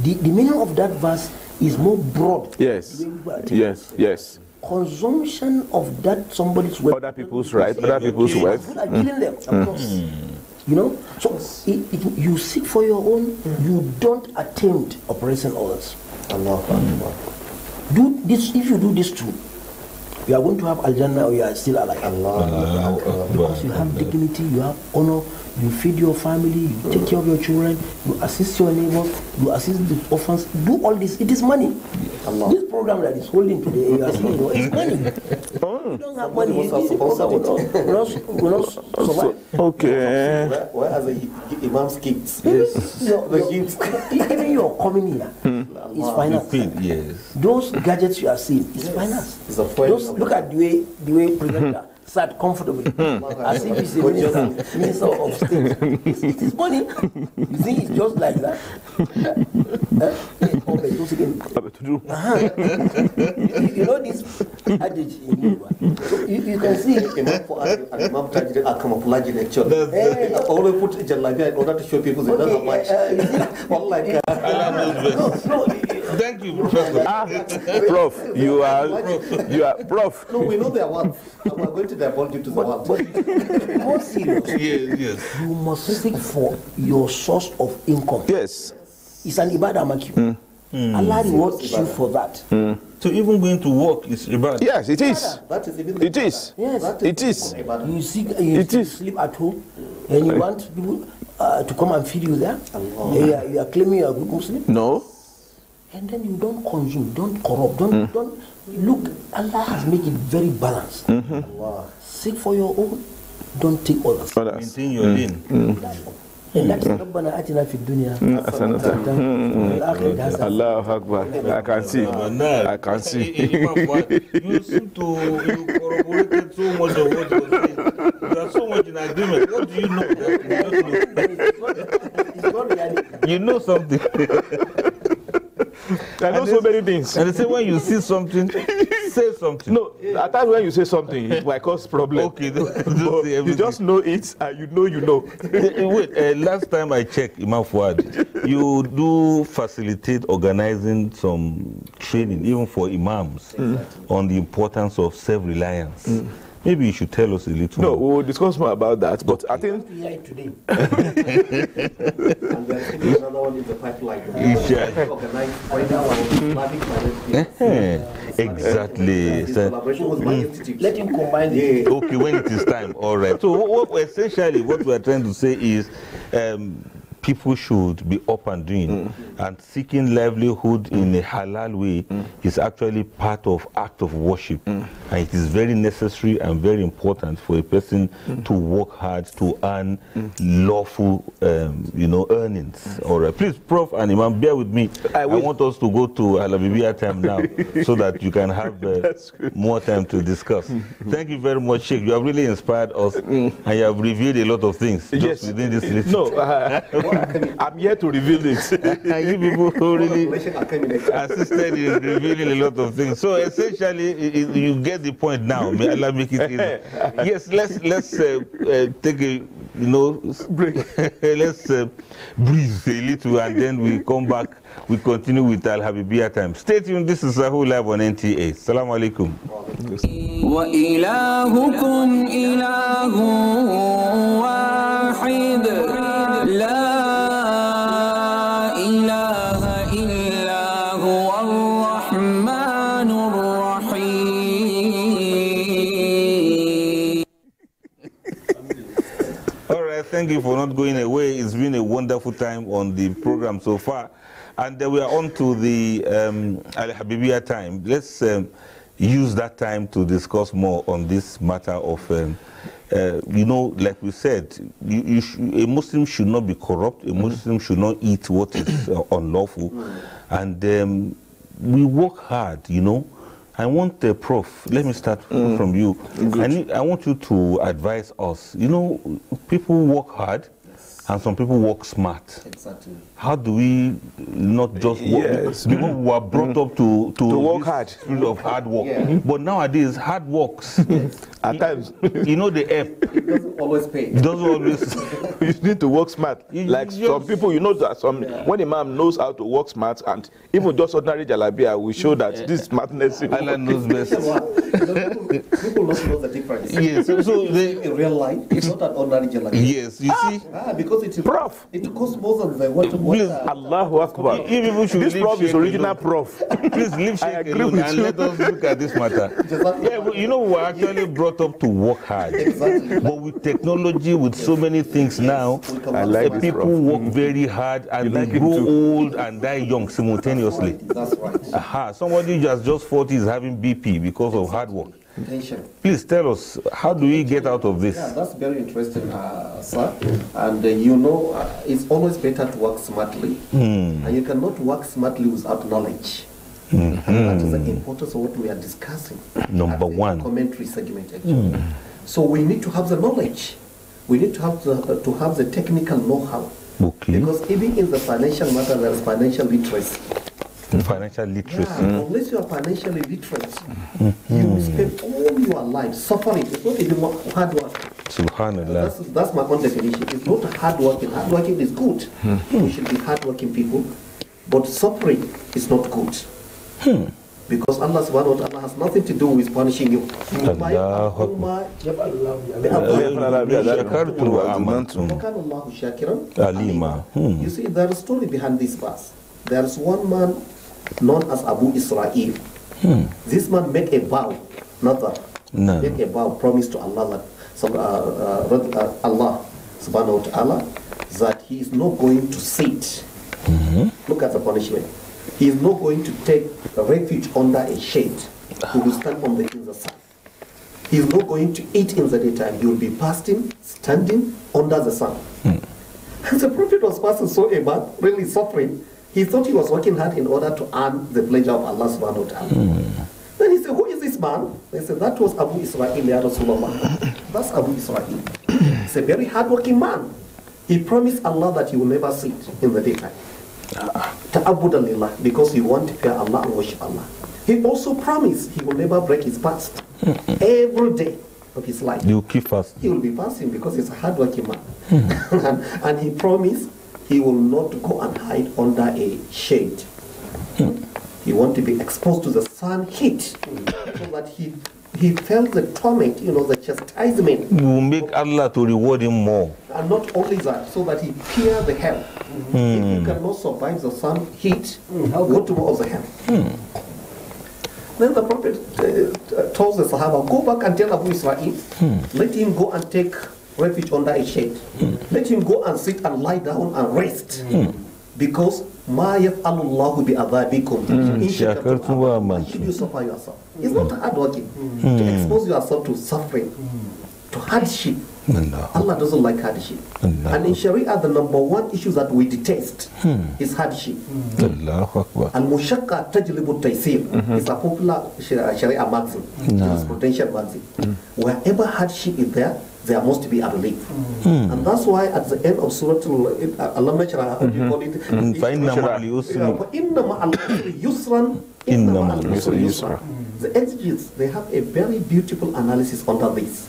The, the meaning of that verse is more broad. Yes. Yes. Yes. Consumption of that somebody's wealth. Other people's right. Other people's wealth. People are killing them, of Mm. course. You know, so it, it, you seek for your own, you don't attempt oppressing others. Do this if you do this too. You are going to have Al Jannah or you are still alive. Because you have dignity, you have honor, you feed your family, you take care of your children, you assist your neighbors, you assist the orphans. Do all this. It is money. This program that is holding today, you are seeing, you know, it's money. Mm. You don't have money. Most are This supposed program will not, will not, survive. Okay. Where, where are the imam's kids? Your- The your- kids. even your coming here mm. is finance. Yes. Those gadgets you are seeing is finance. Those, look at the way the way presenter sat comfortably, as if he's a minister, minister of state. It's, it is money. You think it's just like that? Eh? eh but those again. Uh-huh. you, you know this adage in Yoruba. So you, you can see Imam for and Imam Tajid are camouflaging actually. Hey, eh, I always put jalabia in order to show people they don't have much. Eh, Wallahi, Thank you, Professor. Ah, prof, you are you are prof. No, we know their worth. And we're going to divulge you to the world. more serious. Yes, yes. You must seek for your source of income. Yes. It's an ibadah makyu. Hmm. Hmm. Allah rewards you for that. Hmm. So even going to work is ibadah. Yes, it is. That is even It is. Yes. It is. You see, uh, you, you sleep at home, and you want people uh, to come and feed you there. And you, are, you are claiming you are a good Muslim, No and then you don't consume, don't corrupt, don't don't look. Allah has made it very balanced. Seek for your own, don't take others. Maintain your lane. And that is ربنا آتنا في الدنيا Hasanatan. وفي الآخرة حسنة. Allah Akbar. I can see. I can see. Imam Fuad, you seem to you corroborated so much of what you were saying. You are so much in agreement. What do you know? that you don't know? You know something. I know so many things. And they say when you see something, say something. No, at times when you say something, it might cause problem. Okay, don't, you just know it and you know you know. Eh, eh, Wait, uh, last time I checked, Imam Fuad, you do facilitate organizing some training, even for imams, on the importance of self-reliance. Maybe you should tell us a little. No, we'll discuss more about that. But I think We are here today. And we are keeping another one in the pipeline. Yeah. Organized right now Islamic Eh, exactly. So- collaboration with my institute. Let him combine the okay, when it is time, all right. So, what, what- essentially, what we are trying to say is um, people should be up and doing, and seeking livelihood in a halal way is actually part of act of worship, and it is very necessary and very important for a person to work hard to earn lawful, um, you know, earnings. All right, please, Prof. and Imam, bear with me. I, want us to go to Al Habibiyah time now, so that you can have uh, more time to discuss. Thank you very much, Sheikh. You have really inspired us, and you have revealed a lot of things just Yes. within this little. no, uh, I'm here to reveal it. you people really assisted in revealing a lot of things. So essentially, you get the point now. May Allah make it easy. Yes, let's let's uh, uh, take a you know, let's uh, breathe a little and then we come back. we continue with Al Habibiyah time. Stay tuned. This is Sahur Live on NTA. Assalamu alaikum. وإلهكم إله واحد لا إله إلا هو الرحمن الرحيم All right, thank you for not going away. It's been a wonderful time on the program so far. And then we are on to the um, Al Habibiyah time. Let's um, use that time to discuss more on this matter of, um, uh, you know, like we said, you, you a Muslim should not be corrupt, a Muslim should not eat what is uh, unlawful. And um, we work hard, you know. I want the prof. Let me start from you. I, need, I want you to advise us. You know, people work hard, and some people work smart. Exactly. How do we not just work? Yes. People who are brought up to to, To work hard. spirit of hard work. Yeah. But nowadays, hard works. At times, you know the app. It doesn't always pay. It doesn't always. you need to work smart. like some people, you know that some when a man knows how to work smart, and even just ordinary jalabia will show that this smartness. Allah knows best. People don't know the difference. Yes, so- so they- in real life, it's not an ordinary jalabi. Yes, you see. Ah, because it prof. It costs more than the what. Please, Allahu Akbar. You people should This prof is original alone. prof. Please leave I Sheikh agree alone with and you. let us look at this matter. yeah, but you know, we're actually brought up to work hard. Exactly. But with technology, with so many things now, I like people Prof. work very hard and they like grow old and die young simultaneously. That's right. Aha, somebody just just 40 is having BP because of hard work. Please tell us, how do we get out of this? Yeah, that's very interesting, uh, sir. And uh, you know, uh, it's always better to work smartly. Hmm. And you cannot work smartly without knowledge. Mhm. And that is the importance of what we are discussing. Number one. Commentary segment, actually. Mm. So we need to have the knowledge. We need to have the, uh, to have the technical know-how. Okay. Because even in the financial matter, there is financial literacy financial literacy. Yeah, unless you are financially literate, mm. you will spend all your life suffering. It's not even hard work. Subhanallah. That's, that's my own definition. It's not hard working. Hard working is good. Mm. We should be hard working people. But suffering is not good. Hmm. Because Allah subhanahu wa ta'ala has nothing to do with punishing you. you hmm. see, there is a story behind this verse. There is one man known as Abu Israel. This man made a vow, not that. No. Made a vow, promise to Allah that some, uh, uh, uh, Allah subhanahu wa ta'ala that he is not going to sit. Look at the punishment. He is not going to take refuge under a shade. He will stand on the in the sun. He is not going to eat in the daytime. He will be fasting, standing under the sun. And the prophet was passing so a man, really suffering. He thought he was working hard in order to earn the pleasure of Allah subhanahu wa ta'ala. Then he said, Who is this man? They said, That was Abu Israel, Ya Rasulullah. That's Abu Israel. He's a very hardworking man. He promised Allah that he will never sit in the daytime. Ta'abudan lillah, because he want to fear Allah and worship Allah. He also promised he will never break his fast. Every day of his life. He will keep fast. He will be fasting because he's a hardworking man. and, and he promised he will not go and hide under a shade. Hmm. He want to be exposed to the sun heat so that he he felt the torment, you know, the chastisement. We will make Allah to reward him more. And not only that, so that he fear the hell. If you hmm. cannot survive the sun heat, go to more the hell. Hmm. Then the Prophet uh, uh, told the Sahaba, go back and tell Abu Israel, let him go and take refuge under a shade. Let him go and sit and lie down and rest. Hmm. Because ma yaf'alullahu bi adhabikum Mm. in shakartum Shakartum should you suffer yourself. It's not hmm. hard working to Mm. expose yourself to suffering, hmm. to hardship. Allah. Allah doesn't like hardship. And in Sharia, the number one issue that we detest is hardship. Allahu Akbar. Al mushakka tajlibu taysir is a popular Sharia maxim, jurisprudential maxim. Wherever hardship is there, there must be a belief. Mm. And that's why at the end of Surah Al-Mashra, you call it, the exegetes, they have a very beautiful analysis under this.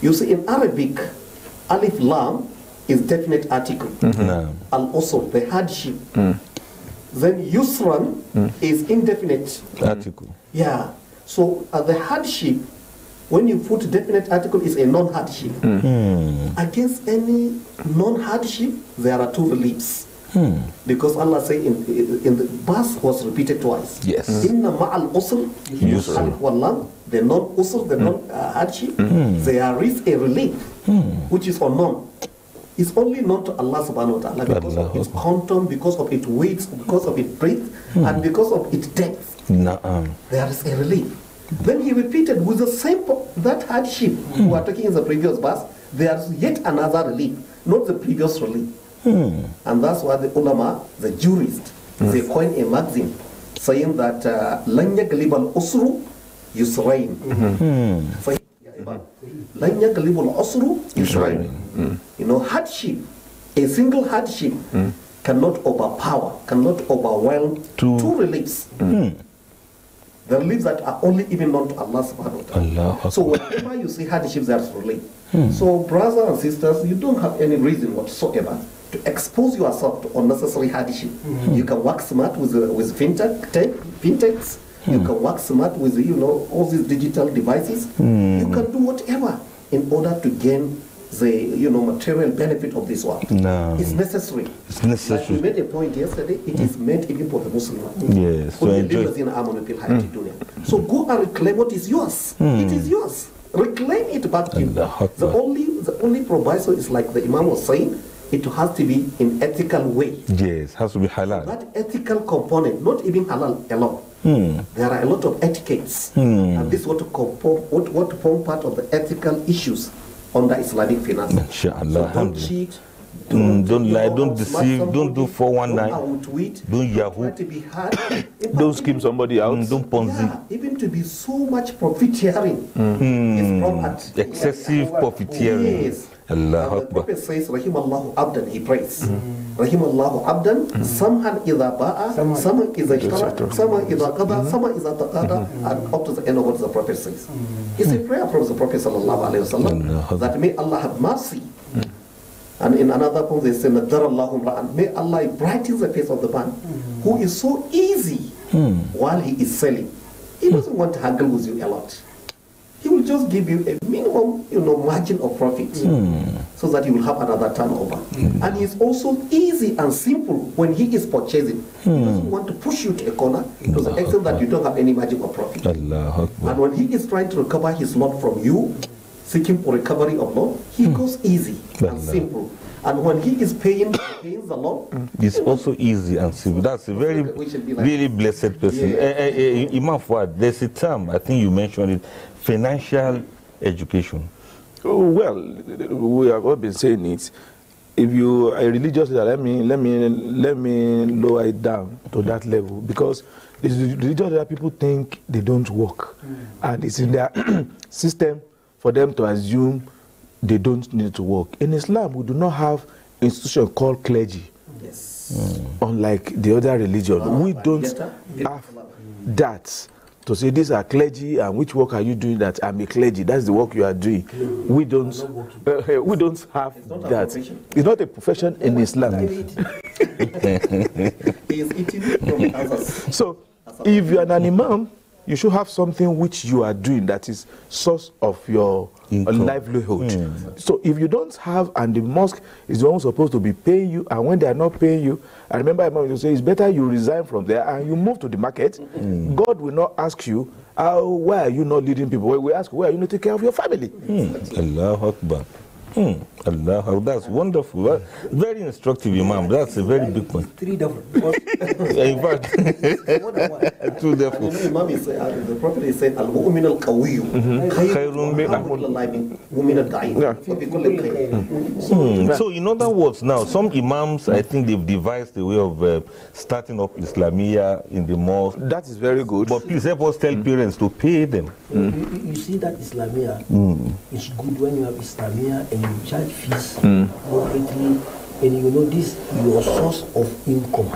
You see, in Arabic, alif lam is definite article. Mm -hmm. And also the hardship. Mm. Then yusran mm. is indefinite article. Yeah. So uh, the hardship when you put definite article, it's a non-hardship. Against any non-hardship, there are two reliefs. Because Allah say in, in the verse was repeated twice. Yes. Inna ma'al usr Yusr. alif wal lam, the non-usr, the non-hardship, Mm. there is a relief, which is unknown. It's only known to Allah subhanahu wa ta'ala because of its quantum, because of its weight, because of its breadth, and because of its depth. There is a relief. Then he repeated with the same that hardship we were talking in the previous verse. There's yet another relief, not the previous relief. Hmm. And that's why the ulama, the jurists, they hmm. coin a maxim saying that uh, lan yaglib al usru yusrain. Say- hmm. Lan yaglib al usru yusrain. You know, hardship, a single hardship cannot overpower, cannot overwhelm two, reliefs. The reliefs that are only even known to Allah subhanahu wa ta'ala. So whenever you see hardships, there's relief. Hmm. So brothers and sisters, you don't have any reason whatsoever to expose yourself to unnecessary hardship. Hmm. You can work smart with uh, with fintech, tech, fintechs. You hmm. can work smart with you know all these digital devices. You can do whatever in order to gain the you know material benefit of this work. No. It's necessary. It's necessary. Like we made a point yesterday, it mm. is meant even for the Muslim. Yes. So enjoy. Mm. So go and reclaim what is yours. Mm. It hmm. is yours. Reclaim it back to you. The only the only proviso is like the Imam was saying, it has to be in ethical way. Yes, has to be halal. That ethical component, not even halal alone. Hmm. There are a lot of etiquettes, hmm. and this what to form what, what form part of the ethical issues under Islamic finance. Inshallah. So don't alhamdulillah. cheat, Mm, don't lie, don't outsmart deceive, don't do somebody, 419, don't outwit, don't yahoo, to be hard, don't scheme somebody out, don't ponzi. even to be so much profiteering is from at Hmm. Excessive profiteering. Yes. Allah The Akbar. Prophet says, Rahimallahu abdan, he prays. Rahimallahu abdan, samhan idha ba'a, saman idha ishtara, saman idha qada, mm-hmm. saman idha taqada, mm-hmm. and up to the end of what the Prophet says. It's a prayer from the Prophet sallallahu alayhi wasallam that may Allah have mercy. Mm. And in another poem they say, Nadarallahu ra'an, may Allah brighten the face of the man who is so easy hmm. while he is selling. He doesn't want to haggle with you a lot. He will just give you a minimum, you know, margin of profit so that you will have another turnover. And it's also easy and simple when he is purchasing. He doesn't want to push you to a corner to the extent that you don't have any margin of profit. And when he is trying to recover his loan from you, seeking for recovery of loan, he goes easy and simple. And when he is paying, paying the loan, It's also easy and simple. That's a very, We should be like- really blessed person. Yeah. Eh, eh, eh, Imam Fuad, there's a term, I think you mentioned it, financial education. Oh, well, we have all been saying it. If you are a religious leader, let me let me let me lower it down to that level because the religious leader people think they don't work, and it's in their system for them to assume they don't need to work. In Islam, we do not have institution called clergy. Yes. Unlike the other religion, we don't have that to say these are clergy and which work are you doing that i'm a clergy? That's the work you are doing. We don't uh, we don't have that. it's not a profession in islam. He is eating from others. so if you are an imam you should have something which you are doing that is source of your livelihood. Hmm. So if you don't have and the mosque is the one supposed to be paying you and when they are not paying you i remember used to say it's better you resign from there and you move to the market. Hmm. God will not ask you uh, why are you not leading people? We ask why are you not taking care of your family? Hmm. Allah akbar Hmm. Allah, Akbar. that's wonderful. Well, Very instructive, Imam. That's a very big point. Three different. In fact, two And therefore. you know, Imam is, uh, the Prophet is saying, Al-Mu'min al-Qawiyyu Khayrun min- Mu'min al-Da'if. Wa bi kulli. Hmm. So, in other words, now some imams, I think they've devised a way of uh, starting up Islamia in the mosque. That is very good. But please help us tell parents to pay them. You, you- you see that Islamia Mm. is good when you have Islamia and you charge fees Mm. moderately and you know this your source of income.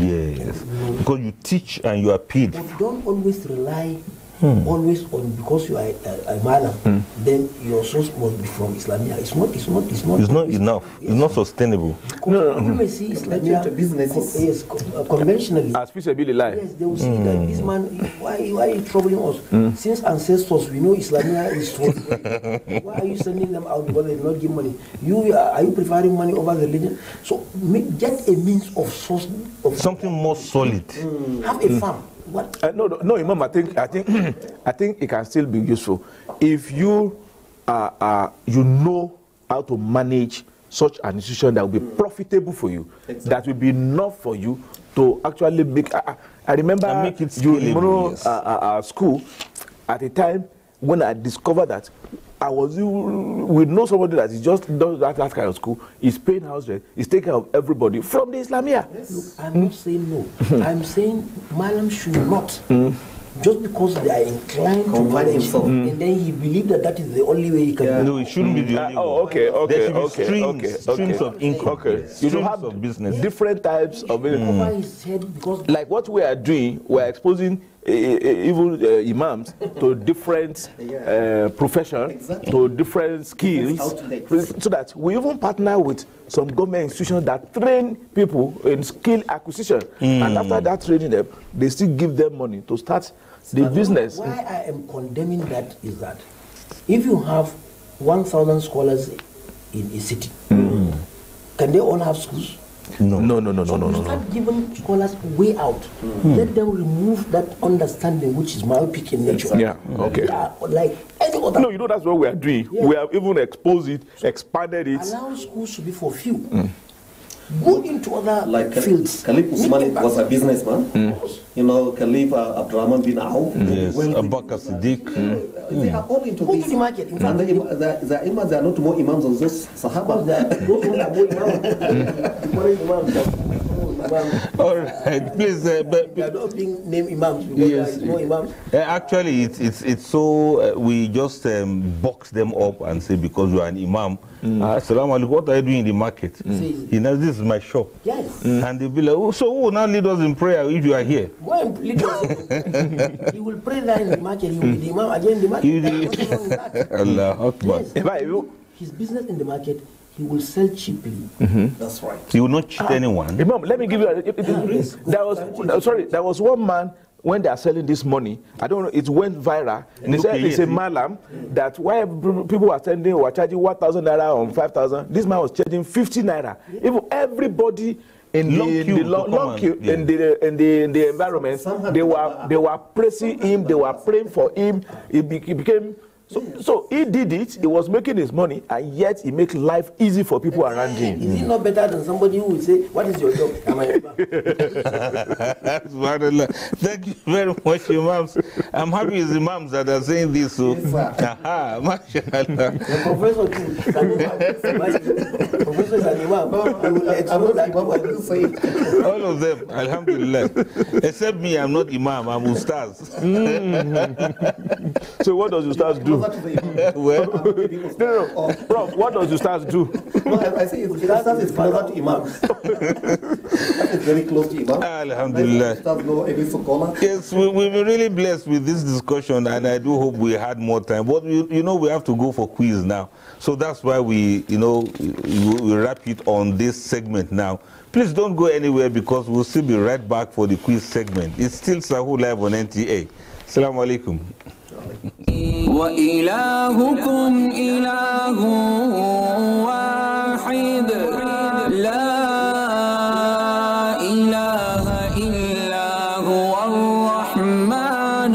Yes. Because you teach and you are paid. But don't always rely Hmm. always on because you are a, a, a malam, hmm. then your source must be from Islamia. It's not. It's not. It's not. It's not enough. It's not sustainable. No, no, may see Islamia businesses. co- yes, co- uh, conventionally. As feasibility lie. Yes, they will see that hmm. this man. Why, why are you troubling us? Since ancestors, we know Islamia is trustworthy. why are you sending them out because they did not give money? You are, are you preferring money over religion? So make, get a means of source of Something more solid. have a farm. What? Uh, no, no, no, Imam. I think, I think, I think it can still be useful if you, uh, uh, you know how to manage such an institution that will be profitable for you, that will be enough for you to actually make. I, I- I remember And make it you know, yes. uh, uh, uh, school at a time when I discovered that I was we know somebody that is just does that, that kind of school. Is paying house rent. Is taking care of everybody from the Islamia. Look, I'm not saying no. I'm saying Malam should not. Just because they are inclined to Confine manage, himself. and then he believed that that is the only way he can. do it. No, it shouldn't be the only oh, one. okay, okay, There should be okay, streams, okay, streams of income. Okay, you Streams don't have of business. different types of income. Cover his head because Like what we are doing, we are exposing uh, uh, even uh, imams to different uh, professions, to different skills, so that we even partner with some government institutions that train people in skill acquisition. And after that training them, they still give them money to start the business. Why I am condemning that is that if you have 1,000 scholars in a city, can they all have schools? No, no, no, no, no, no, You no. no. start giving scholars way out. Hmm. Let them remove that understanding which is myopic in nature. Yeah, okay. They like any other. No, you know that's what we are doing. Yeah. We have even exposed it, expanded it. Allow schools to be for few. Hmm. Go into other Like fields. Khalif Usman was a businessman. Mm. You know, Khalif uh, Abdurrahman bin Auf. Yes, wealthy Abu Bakr Siddiq. They are all into Go this. to the market. In And fact, the, the, the imams, they are not more imams than those Sahaba. those who are more imams, more imams. All right, please. Uh, but, They are not being named imams because Yes. there is more imams. Uh, actually, it's it's it's so uh, we just um, box them up and say because you are an imam. Uh, Assalamu alaikum. What are you doing in the market? He knows this is my shop. Yes. And they'll be like, oh, so who will now lead us in prayer if you are here? Go and lead us. he will pray there in the market. He will be the imam again in the market. You There do- is nothing wrong with that. Allah Akbar. Yes. In you- His business in the market, he will sell cheaply. That's right. You will not cheat anyone. Imam, let me give you. A, it- it- there was sorry, there was one man when they are selling this money. I don't know. It went viral. And they said it's a malam that why people were sending were charging one thousand naira on five thousand. This man was charging fifty naira. Even everybody. In Long the, the long, long and- queue yeah. in the in the in the environment, they were they were praising him, they were praying for him. It, be, it became so, so he did it. He was making his money, and yet he make life easy for people around him. Is it not better than somebody who will say, What is your job? Am I a imam?" Subhanallah. Thank you very much, Imams. I'm happy it's Imams that are saying this. So, Aha, mashallah. The professor too. Professor is an imam. All of them, Alhamdulillah. Except me, I'm not Imam, I'm Ustaz. So what does Ustaz do? well, No, no, no. Prof, what does Ustaz do? No, I, I say Ustaz is closer to imams. that is very close to imam. Alhamdulillah. Ustaz know every scholar. Yes, we, we've been really blessed with this discussion, and I do hope we had more time. But you, you know, we have to go for quiz now, so that's why we, you know, we, we wrap it on this segment now. Please don't go anywhere because we'll still be right back for the quiz segment. It's still Sahu Live on NTA. Assalamu alaikum. وإلهكم إله واحد لا إله إلا هو الرحمن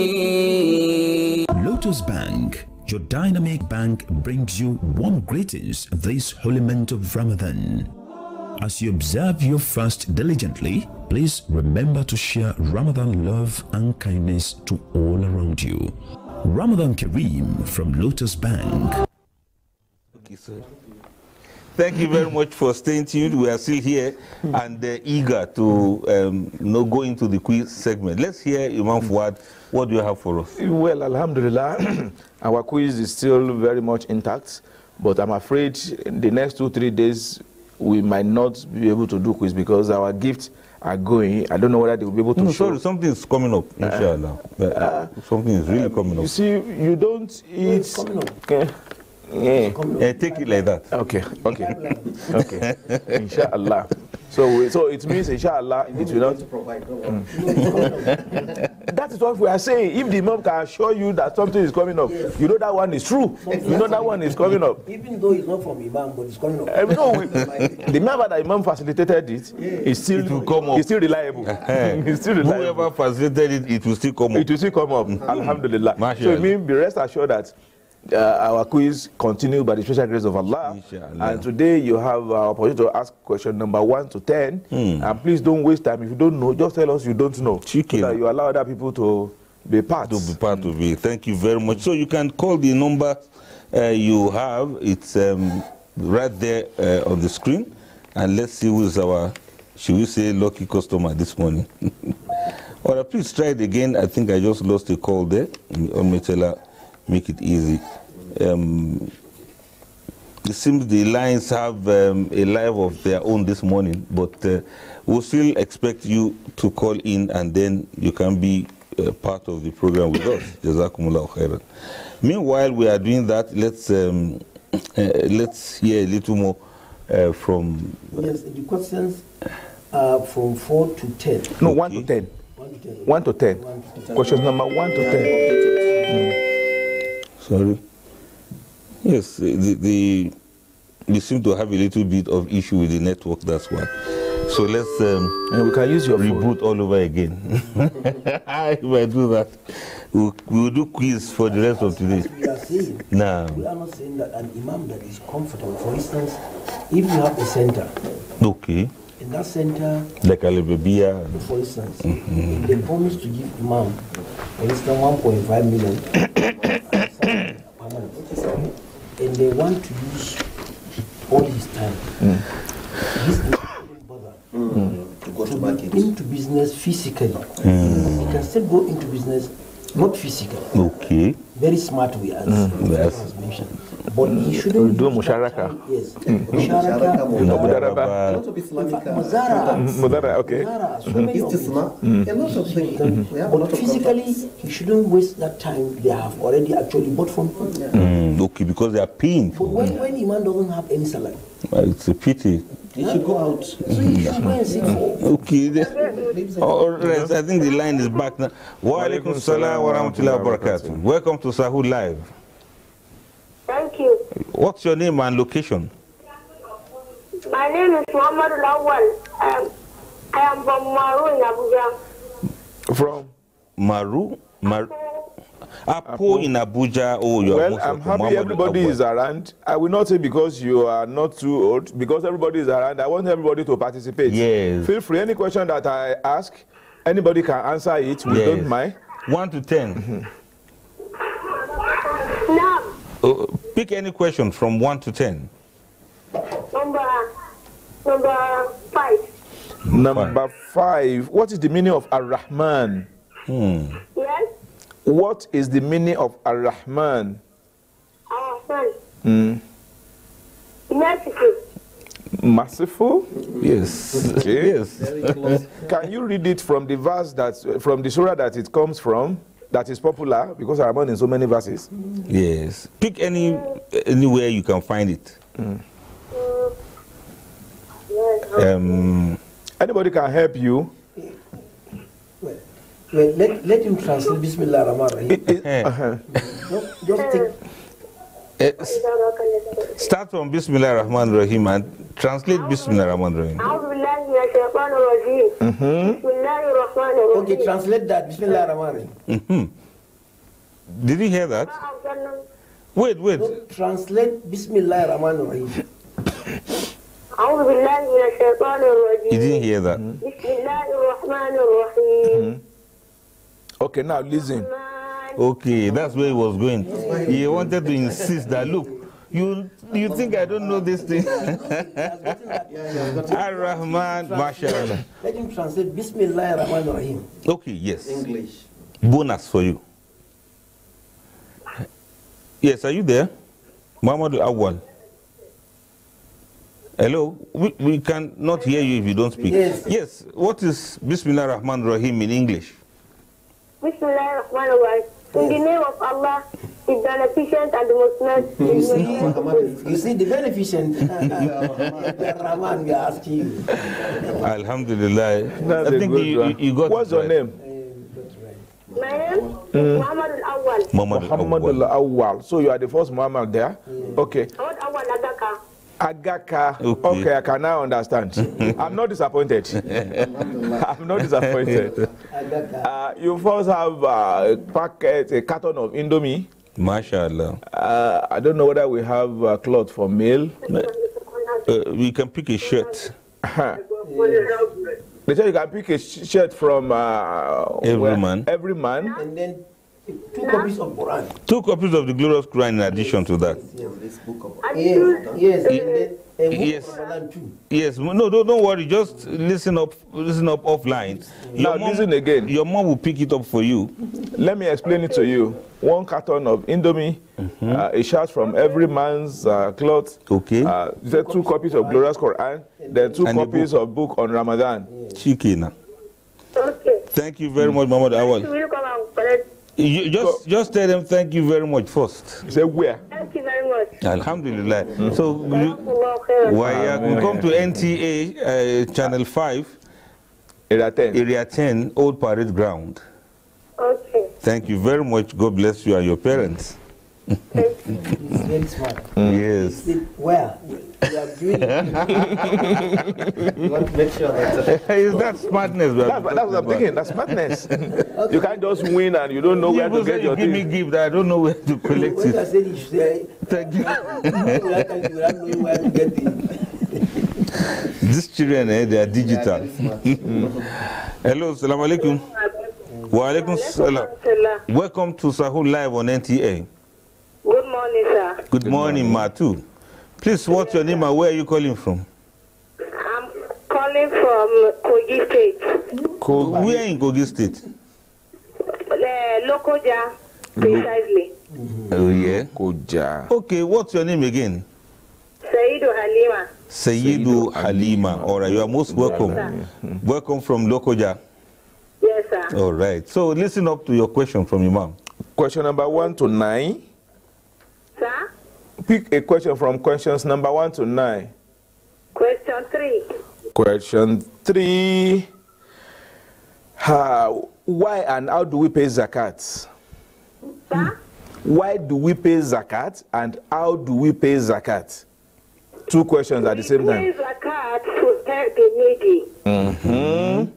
الرحيم Lotus Bank, your dynamic bank, brings you warm greetings this holy month of Ramadan. As you observe your fast diligently, please remember to share Ramadan love and kindness to all around you. Ramadan Kareem from Lotus Bank. Okay, sir. Thank you very much for staying tuned. We are still here and uh, eager to um, you know, go into the quiz segment. Let's hear Imam Fuad. What do you have for us? Well, Alhamdulillah, our quiz is still very much intact, but I'm afraid in the next two, three days, we might not be able to do quiz because our gifts are going. I don't know whether they will be able to No, show. sorry, something is coming up, inshallah. Uh, something is really coming up. You see, you don't eat. Okay. Yeah. Eh, take it like that. Okay, okay, okay. Inshallah. So, we- so it means inshallah it will not. Mm. that is what we are saying. If the imam can assure you that something is coming up, you know that one is true. You know that one is coming up. Even though it's not from Imam, but it's coming up. Eh, no, we, the member that imam facilitated it is still It will come up. It's still reliable. it's still reliable. Whoever facilitated it, it will still come up. It will still come up. Alhamdulillah. So Mashallah. it means be rest assured that uh, our quiz continue by the special grace of Allah. And today you have uh, opportunity to ask question number one to ten. And please don't waste time. If you don't know, just tell us you don't know. So that you allow other people to be part. To be part of it. Thank you very much. So you can call the number uh, you have. It's um, right there uh, on the screen. And let's see who is our, should we say, lucky customer this morning. All right, please try it again. I think I just lost a call there. On Metela, make it easy. Um, it seems the lines have um, a life of their own this morning, but uh, we'll still expect you to call in and then you can be uh, part of the program with us. Jazakumullah khairan. Meanwhile, we are doing that. Let's um, uh, let's hear a little more uh, from. Yes, the questions are from 4 to 10. No, one to ten. One to ten. Questions number one to ten. Sorry. Yes, the, the we seem to have a little bit of issue with the network. That's why. So let's um, and we can use your reboot all over again. if I do that, we'll, we'll do quiz for the rest of today. We are saying, Now, we are not saying that an imam that is comfortable, for instance, if you have a center, okay, in that center, like Alibabia. for instance, Mhm. if they promise to give imam, for instance, 1.5 million per month, and they want to use all his time, this independent brother, to go to be market. into business physically. Mm. He can still go into business, not physically. Okay. Very smart way, as Mm. Yes. has mentioned. But he shouldn't Do use that hmm. musharaka. time- Yes. Mm. Musharaka. Mudaraba. A lot of Islamic uh, Muzara. Hmm, Mudara, okay. Muzara, hmm. so many of Istisna, them. a lot of things. We have a lot But physically, contracts. he shouldn't waste that time they have already actually bought from him. Mm, okay, because they are paying But for when, when Iman doesn't have any salary, Well, It's a pity. He should go out. so he should go and seek for. Okay. All right, I think the line is back now. Wa alaikum salam wa rahmatullahi wa barakatuh. Welcome to Sahur Live. You. What's your name and location? My name is Muhammad Lawal. Um, I am from Maru in Abuja. From? Maru? Mar Apo in Abuja. Oh, you're Well, I'm happy Muhammadu everybody Awwal. is around. I will not say because you are not too old, because everybody is around. I want everybody to participate. Yes. Feel free. Any question that I ask, anybody can answer it. We Yes. don't mind. One to ten. Now, Uh, pick any question from one to ten. number number five. Number five. What is the meaning of Ar-Rahman? Hmm. Yes, What is the meaning of Ar-Rahman? our son. Mm. Merciful. Merciful? Yes. Okay. Yes. Can you read it from the verse that from the surah that it comes from? That is popular because Ar-Rahman in so many verses. Yes. Pick any anywhere you can find it. Um, Anybody can help you. Well, let, let him translate Bismillah Rahman Rahim. Uh-huh. Just, just take eh, s- Eh, start from Bismillah Rahman Rahim and translate Bismillah Rahman Rahim. Mm-hmm. Okay, translate that. Bismillah Rahman Rahim. Mm-hmm. Did you hear that? Wait, wait. Don't translate Bismillah Rahman Rahim. You didn't hear that. Mm-hmm. mm-hmm. Okay, now listen. Okay, that's where he was going. He wanted to insist that look, you you think I don't know this thing? Ar Rahman, mashallah. Let him translate Bismillah Rahman Rahim. Okay, yes. English. Bonus for you. Yes, are you there? Muhammad Awal. Hello, we, we can not hear you if you don't speak. Yes. Yes. What is Bismillah Rahman Rahim in English? Bismillah ar-Rahman ar-Rahim. In the name of Allah, the beneficent and the most merciful. You see, you see the beneficent. Rahman, we are asking you. Alhamdulillah. That's I a think good you, you got What's your right. name? My name Mm. Muhammad al-Awwal. Muhammad Muhammad Awal. So you are the first Muhammad there? Okay. Agaka. Okay. Okay, I can now understand. I'm not disappointed. I'm not disappointed. Uh, you first have uh, a packet, a carton of Indomie. MashaAllah. Uh, I don't know whether we have uh, cloth for male. Uh, we can pick a shirt. They say you can pick a sh- shirt from uh, Every where- man. Every man. And then two copies of Quran. Two copies of the glorious Quran in addition to that. Yes, yes. And then a book Yes. Yes, no, don't, don't worry. Just listen up, listen up offline. Now listen again. Your mom will pick it up for you. Let me explain it to you. One carton of Indomie, uh, a shirt from every man's uh, cloth. Okay. Uh, there two copies of Glorious Quran, then two And copies of book on Ramadan. Chicken. Okay. Thank you very much, Muhammad Awal. You will come and collect. You just just tell them thank you very much first. Say where? Thank you very much. Alhamdulillah. So you, Allah khairan. why we come to NTA uh, Channel Five, Area 10. Area 10, Old Parade Ground. Okay. Thank you very much. God bless you and your parents. It's very smart. Yes. Say, Where? We are doing it. You want to make sure that. Is that smartness? we That's, that's what I'm talking thinking. That's smadness. you can't just win and you don't know where People to get you your give me thing. gift, I don't know where to collect When you are it. saying you should say, Thank you. without telling you, knowing where to get the. These children, eh, they are digital. Hello, salam alaikum. Wa alaikum salam. Salam. Welcome to Sahur Live on NTA. Good morning, sir. Good morning, Matu. Please, what's your name and where are you calling from? I'm calling from Kogi State. Where in Kogi State? Uh, Lokoja, precisely. Oh, yeah. Koja. Okay, what's your name again? Saidu Halima. Sayidu Halima. All right, you are most welcome. Welcome from Lokoja. Yes, sir. All right. So listen up to your question from Imam. Question number one to nine. Sir? Pick a question from questions number one to nine. Question three. Question three. Why and how do we pay zakat? Why do we pay zakat and how do we pay zakat? Two questions at the same time. Pay time. zakat to help the needy. Mm-hmm.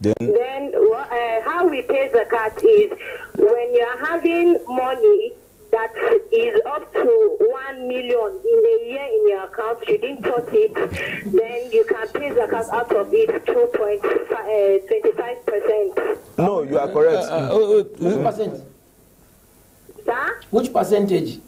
Then Then uh, how we pay zakat is when you're having money that is up to one million in a year in your account, you didn't touch it, then you can pay zakat out of it two point twenty-five percent. No, you are correct. Which percent? Sir, Which percentage?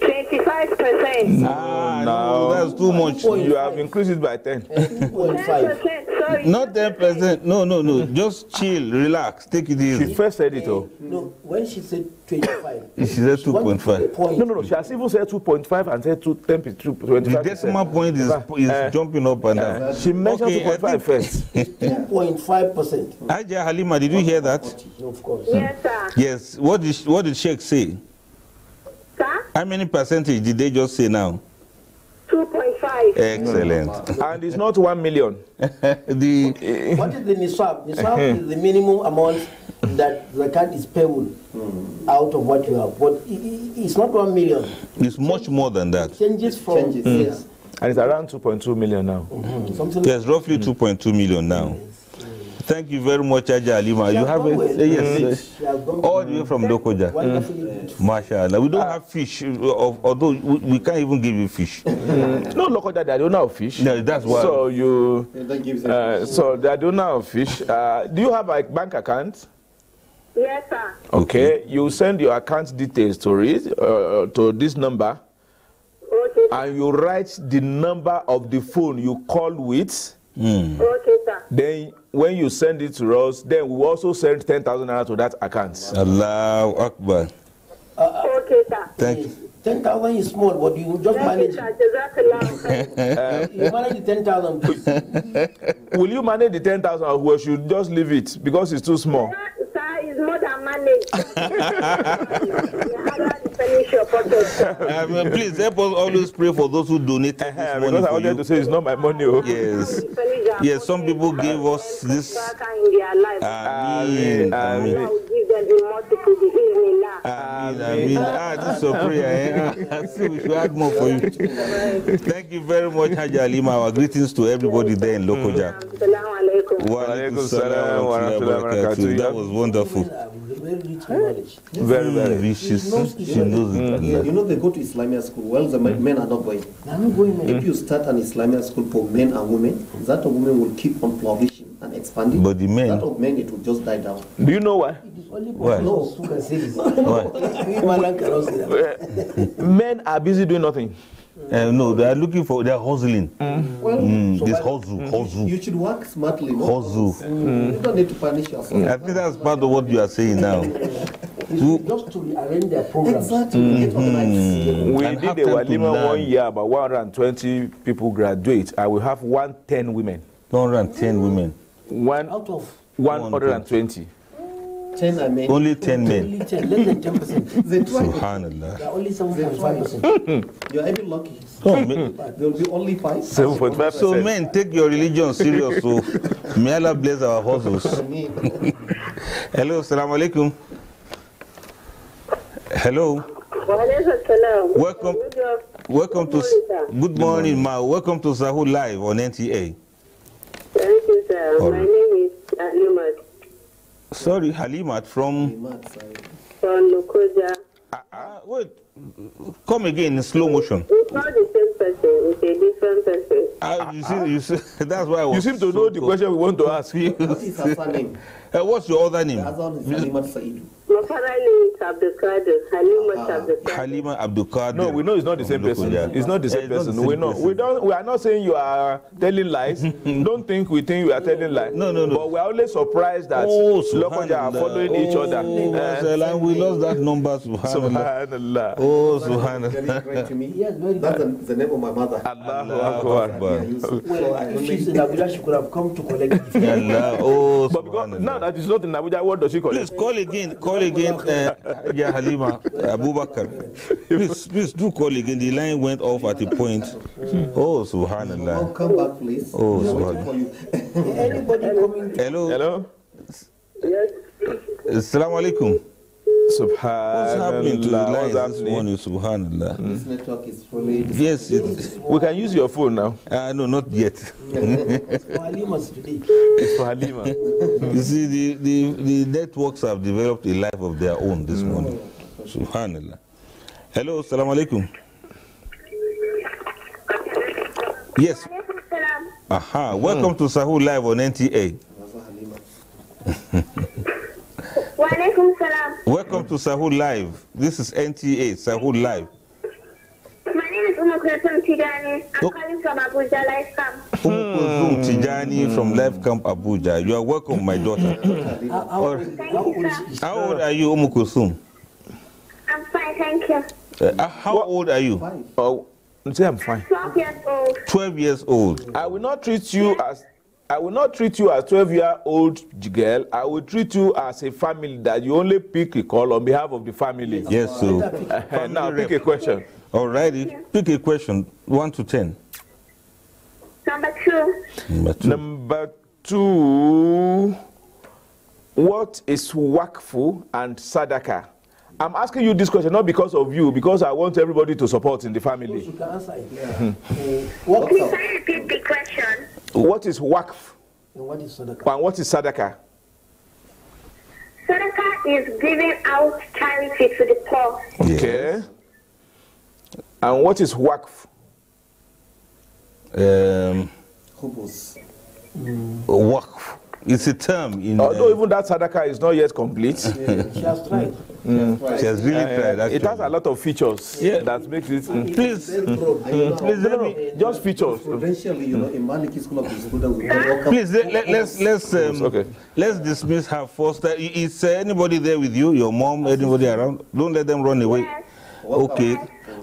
Twenty-five percent. Ah, no, that's too much. You have increased it by 10. 2.5. percent. Sorry. Not 10%. No, no, no. Just chill, relax, take it She easy. first said it, oh. No, when she said 25. She said 2.5. Point. No, no, no. She has even said 2.5 and said 2, 10, 25. The decimal point is, is Eh. jumping up and down. She mentioned Okay, I 2.5 think- first. 2.5 percent. Aja Halima, did you hear that? Of course. Yes, sir. Yes. What did what did Sheikh say? Sir, How many percentage did they just say now? two point five. Excellent. And it's not 1 million. the What is the nisab? Nisab is the minimum amount that zakat is payable out of what you have. But it's not 1 million. it's much more than that. Changes from yes. And it's around 2.2 million now. Something Yes, roughly 2.2 million now. Thank you very much, Aja Halima. You have it? Well, Yes. All the way from Lokoja. wonderfully good. Mashallah. We don't have fish, uh, although we we can't even give you fish. No, that they don't have fish. No, that's why. So you, uh, so they don't have fish. Uh, do you have a bank account? Yes, sir. Okay, you send your account details to it, uh, to this number, Okay, and you write the number of the phone you call with. Hmm. okay. Then when you send it to us, then we also send 10,000 naira to that account. Allahu Akbar. Okay, sir. Thank you. 10,000 is small, but you just manage. Jazakallah. You manage the 10,000. Will you manage the 10,000 or we should just leave it because it's too small? Sir, is more than managed. Finish your pocket. Um, please help us always pray for those who donated this money Because I wanted you. to say it's not my money. Oh. Yes. Yes, some people gave us this. Amen. Amen. Amen. Amen. Ah, this is a prayer. Eh? I see we should add more for you. Thank you very much, Haji Alima. Our greetings to everybody there in Lokoja. Assalamu alaikum. Wa alaikum salam wa rahmatullahi wa barakatuh. That was wonderful. Very rich. Very, very. She's, she knows it. Yeah, you know they go to Islamia school. Well, the men men are not going. They're not going, man. If you start an Islamia school for men and women, that of women will keep on flourishing and expanding. But the men- that of men, it will just die down. Do you know why? Only Why? professionals who can say. Why? We man cannot say that. Men are busy doing nothing. Uh, no, they are looking for, they are hustling. Well, Mm, so this hustle, hustle. You should work smartly. no? Hustle. Mm. You don't need to punish yourself. I think that's part of what you are saying now. To- Just to rearrange their programs. Exactly. Get organized. We And did a walima one year, about 120 people graduate. I will have 110 women. 110 women. One, Out of 120. Ten, I mean. Only 10 men. only 10, less than 10%. They try. Subhanallah. They are only 7.5%. You're even lucky. So, men, There will be only five. 7.5%. so men, take your religion serious. So may Allah bless our hustles. Hello, salam alaikum. Hello, Wa welcome, Good welcome to. sir. Good morning, ma. Welcome to Sahur Live on NTA. Thank you, sir. All My right. name is Alimat Sorry, Halimat from. from Lokoja. Ah, ah, wait, come again in slow motion. It's not the same person. It's a different person. Ah, you see, you see, that's why I was. You seem to so know the co- question we want to ask. What is her surname? Uh, what's your other name? Her other is Halimat Saidu. Is Qadir. Halima Abdul Qadir. No, we know it's not the same person. It's not the same the person. same We know. person. We don't. We are not saying you are telling lies. don't think we think we are telling lies. No, no, no. But we are always surprised that Oh, Lokoja are following each other. Oh, Marcel, we lost that number, subhanallah. Subhanallah. Oh, subhanallah. great to me. Yes, very That's the, name of my mother. Allahu Akbar. Well, if she's in Abuja, she could have come to collect. Allah, oh, But because now that it's not in Abuja, what does she call Please it? call again, call again, uh, yeah, Halima, Abubakar. Please, please do call again. The line went off at a point. Oh, Oh, subhanallah. come back, please. Oh, subhanallah. waiting for you. Anybody coming Hello, Hello. Yes. assalamu alaikum. What's happening to the Subhanallah. lines What's this morning, subhanallah? This network is really. Yes, it, We can use your phone now. uh, no, not yet. for Halimas today? It's for Halima. You see, the, the, the networks have developed a life of their own this morning. Subhanallah. Hello, assalamu alaikum. Yes. Aha. Welcome to Sahur Live on NTA. Wa alaikum salam. Welcome to Sahur Live. This is NTA, Sahur Live. My name is Uma Kulsum Tijani. I'm Oh. calling from Abuja Life Camp. Umm Kulthum Tijani from Life Camp Abuja. You are welcome, my daughter. How, how, Or- how old is How old are you, Kulthum? I'm fine, thank you. Uh, how old are you? Oh, say I'm fine. 12 years old. 12 years old. I will not treat you as I will not treat you as 12 year old girl. I will treat you as a family that you only pick a call on behalf of the family. Yes, so. Uh, now pick a question. Alrighty. Pick a question, 1 to 10. Number two. Number two. Number two, what is wakfu and sadaka? I'm asking you this question not because of you, because I want everybody to support in the family. You can answer it. Hmm. Uh, what, Please can you repeat the question? What is wakf and what is Sadaqah? and what is sadaka? Sadaqah is giving out charity to the poor. Okay. And what is wakf? Um, Hubus. Waqf. It's a term in. Although uh, even that sadaka is not yet complete. She has tried. she has really Uh, tried. it has actually. a lot of features Yeah. that makes it. mm. Please, please let me. just features. Prudentially, you know, in Maliki School of Jurisprudence, we call Please let, let, let's let's um, Okay. let's dismiss her first. Uh, Is uh, anybody there with you? Your mom? Anybody around? Don't let them run away. Okay.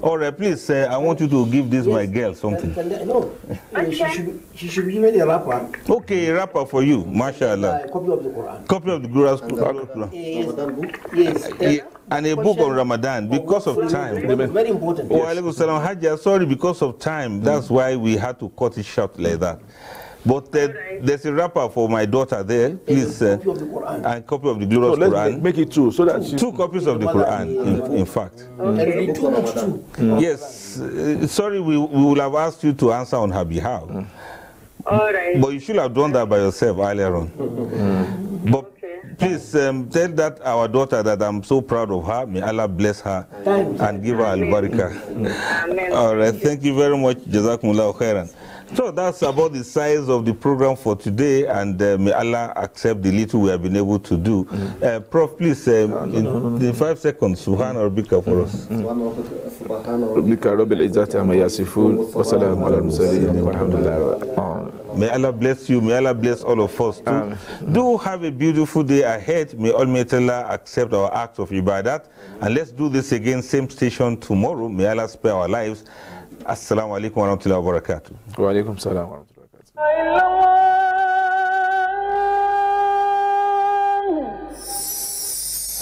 All right, please, uh, I want you to give this my girl something. Can they- no, Uh, she should she should be given a wrapper, Okay, a wrapper for you, mashallah. a copy of the Quran. Copy of the Quran. Yes, Yeah, and a book on Ramadan because of time. very important. Oh, alaikum salam. Hajjah, sorry, because of time. That's why we had to cut it short like that. But uh, there's a wrapper for my daughter there, please. Uh, and copy of the glorious No, let's Quran. make- make it two so that she- two copies of the Quran, in, in fact. And the two not two. Yes, uh, sorry, we, we will have asked you to answer on her behalf. All right. But you should have done that by yourself earlier on. But please um, tell that our daughter that I'm so proud of her. May Allah bless her and give her al barakah. All right, thank you very much. Jazakumullah khairan. So that's about the size of the program for today, and uh, may Allah accept the little we have been able to do. Mm. Uh, Prof, please, um, no, no, in, no, in five seconds, Subhan Rabbika for us. Mm. Mm. Rabbika Rabbil Izzati Amma Yasifun, Wassalamu ala Musalim, Alhamdulillah. May Allah bless you. May Allah bless all of us too. Um, do have a beautiful day ahead. May Almighty Allah accept our acts of ibadat. And let's do this again, same station tomorrow. May Allah spare our lives. السلام عليكم ورحمة الله وبركاته. وعليكم السلام ورحمة الله وبركاته.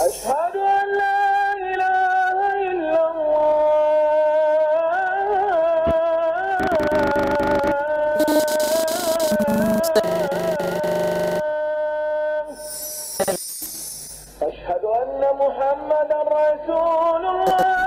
أشهد أن لا إله إلا الله. أشهد أن محمدا رسول الله.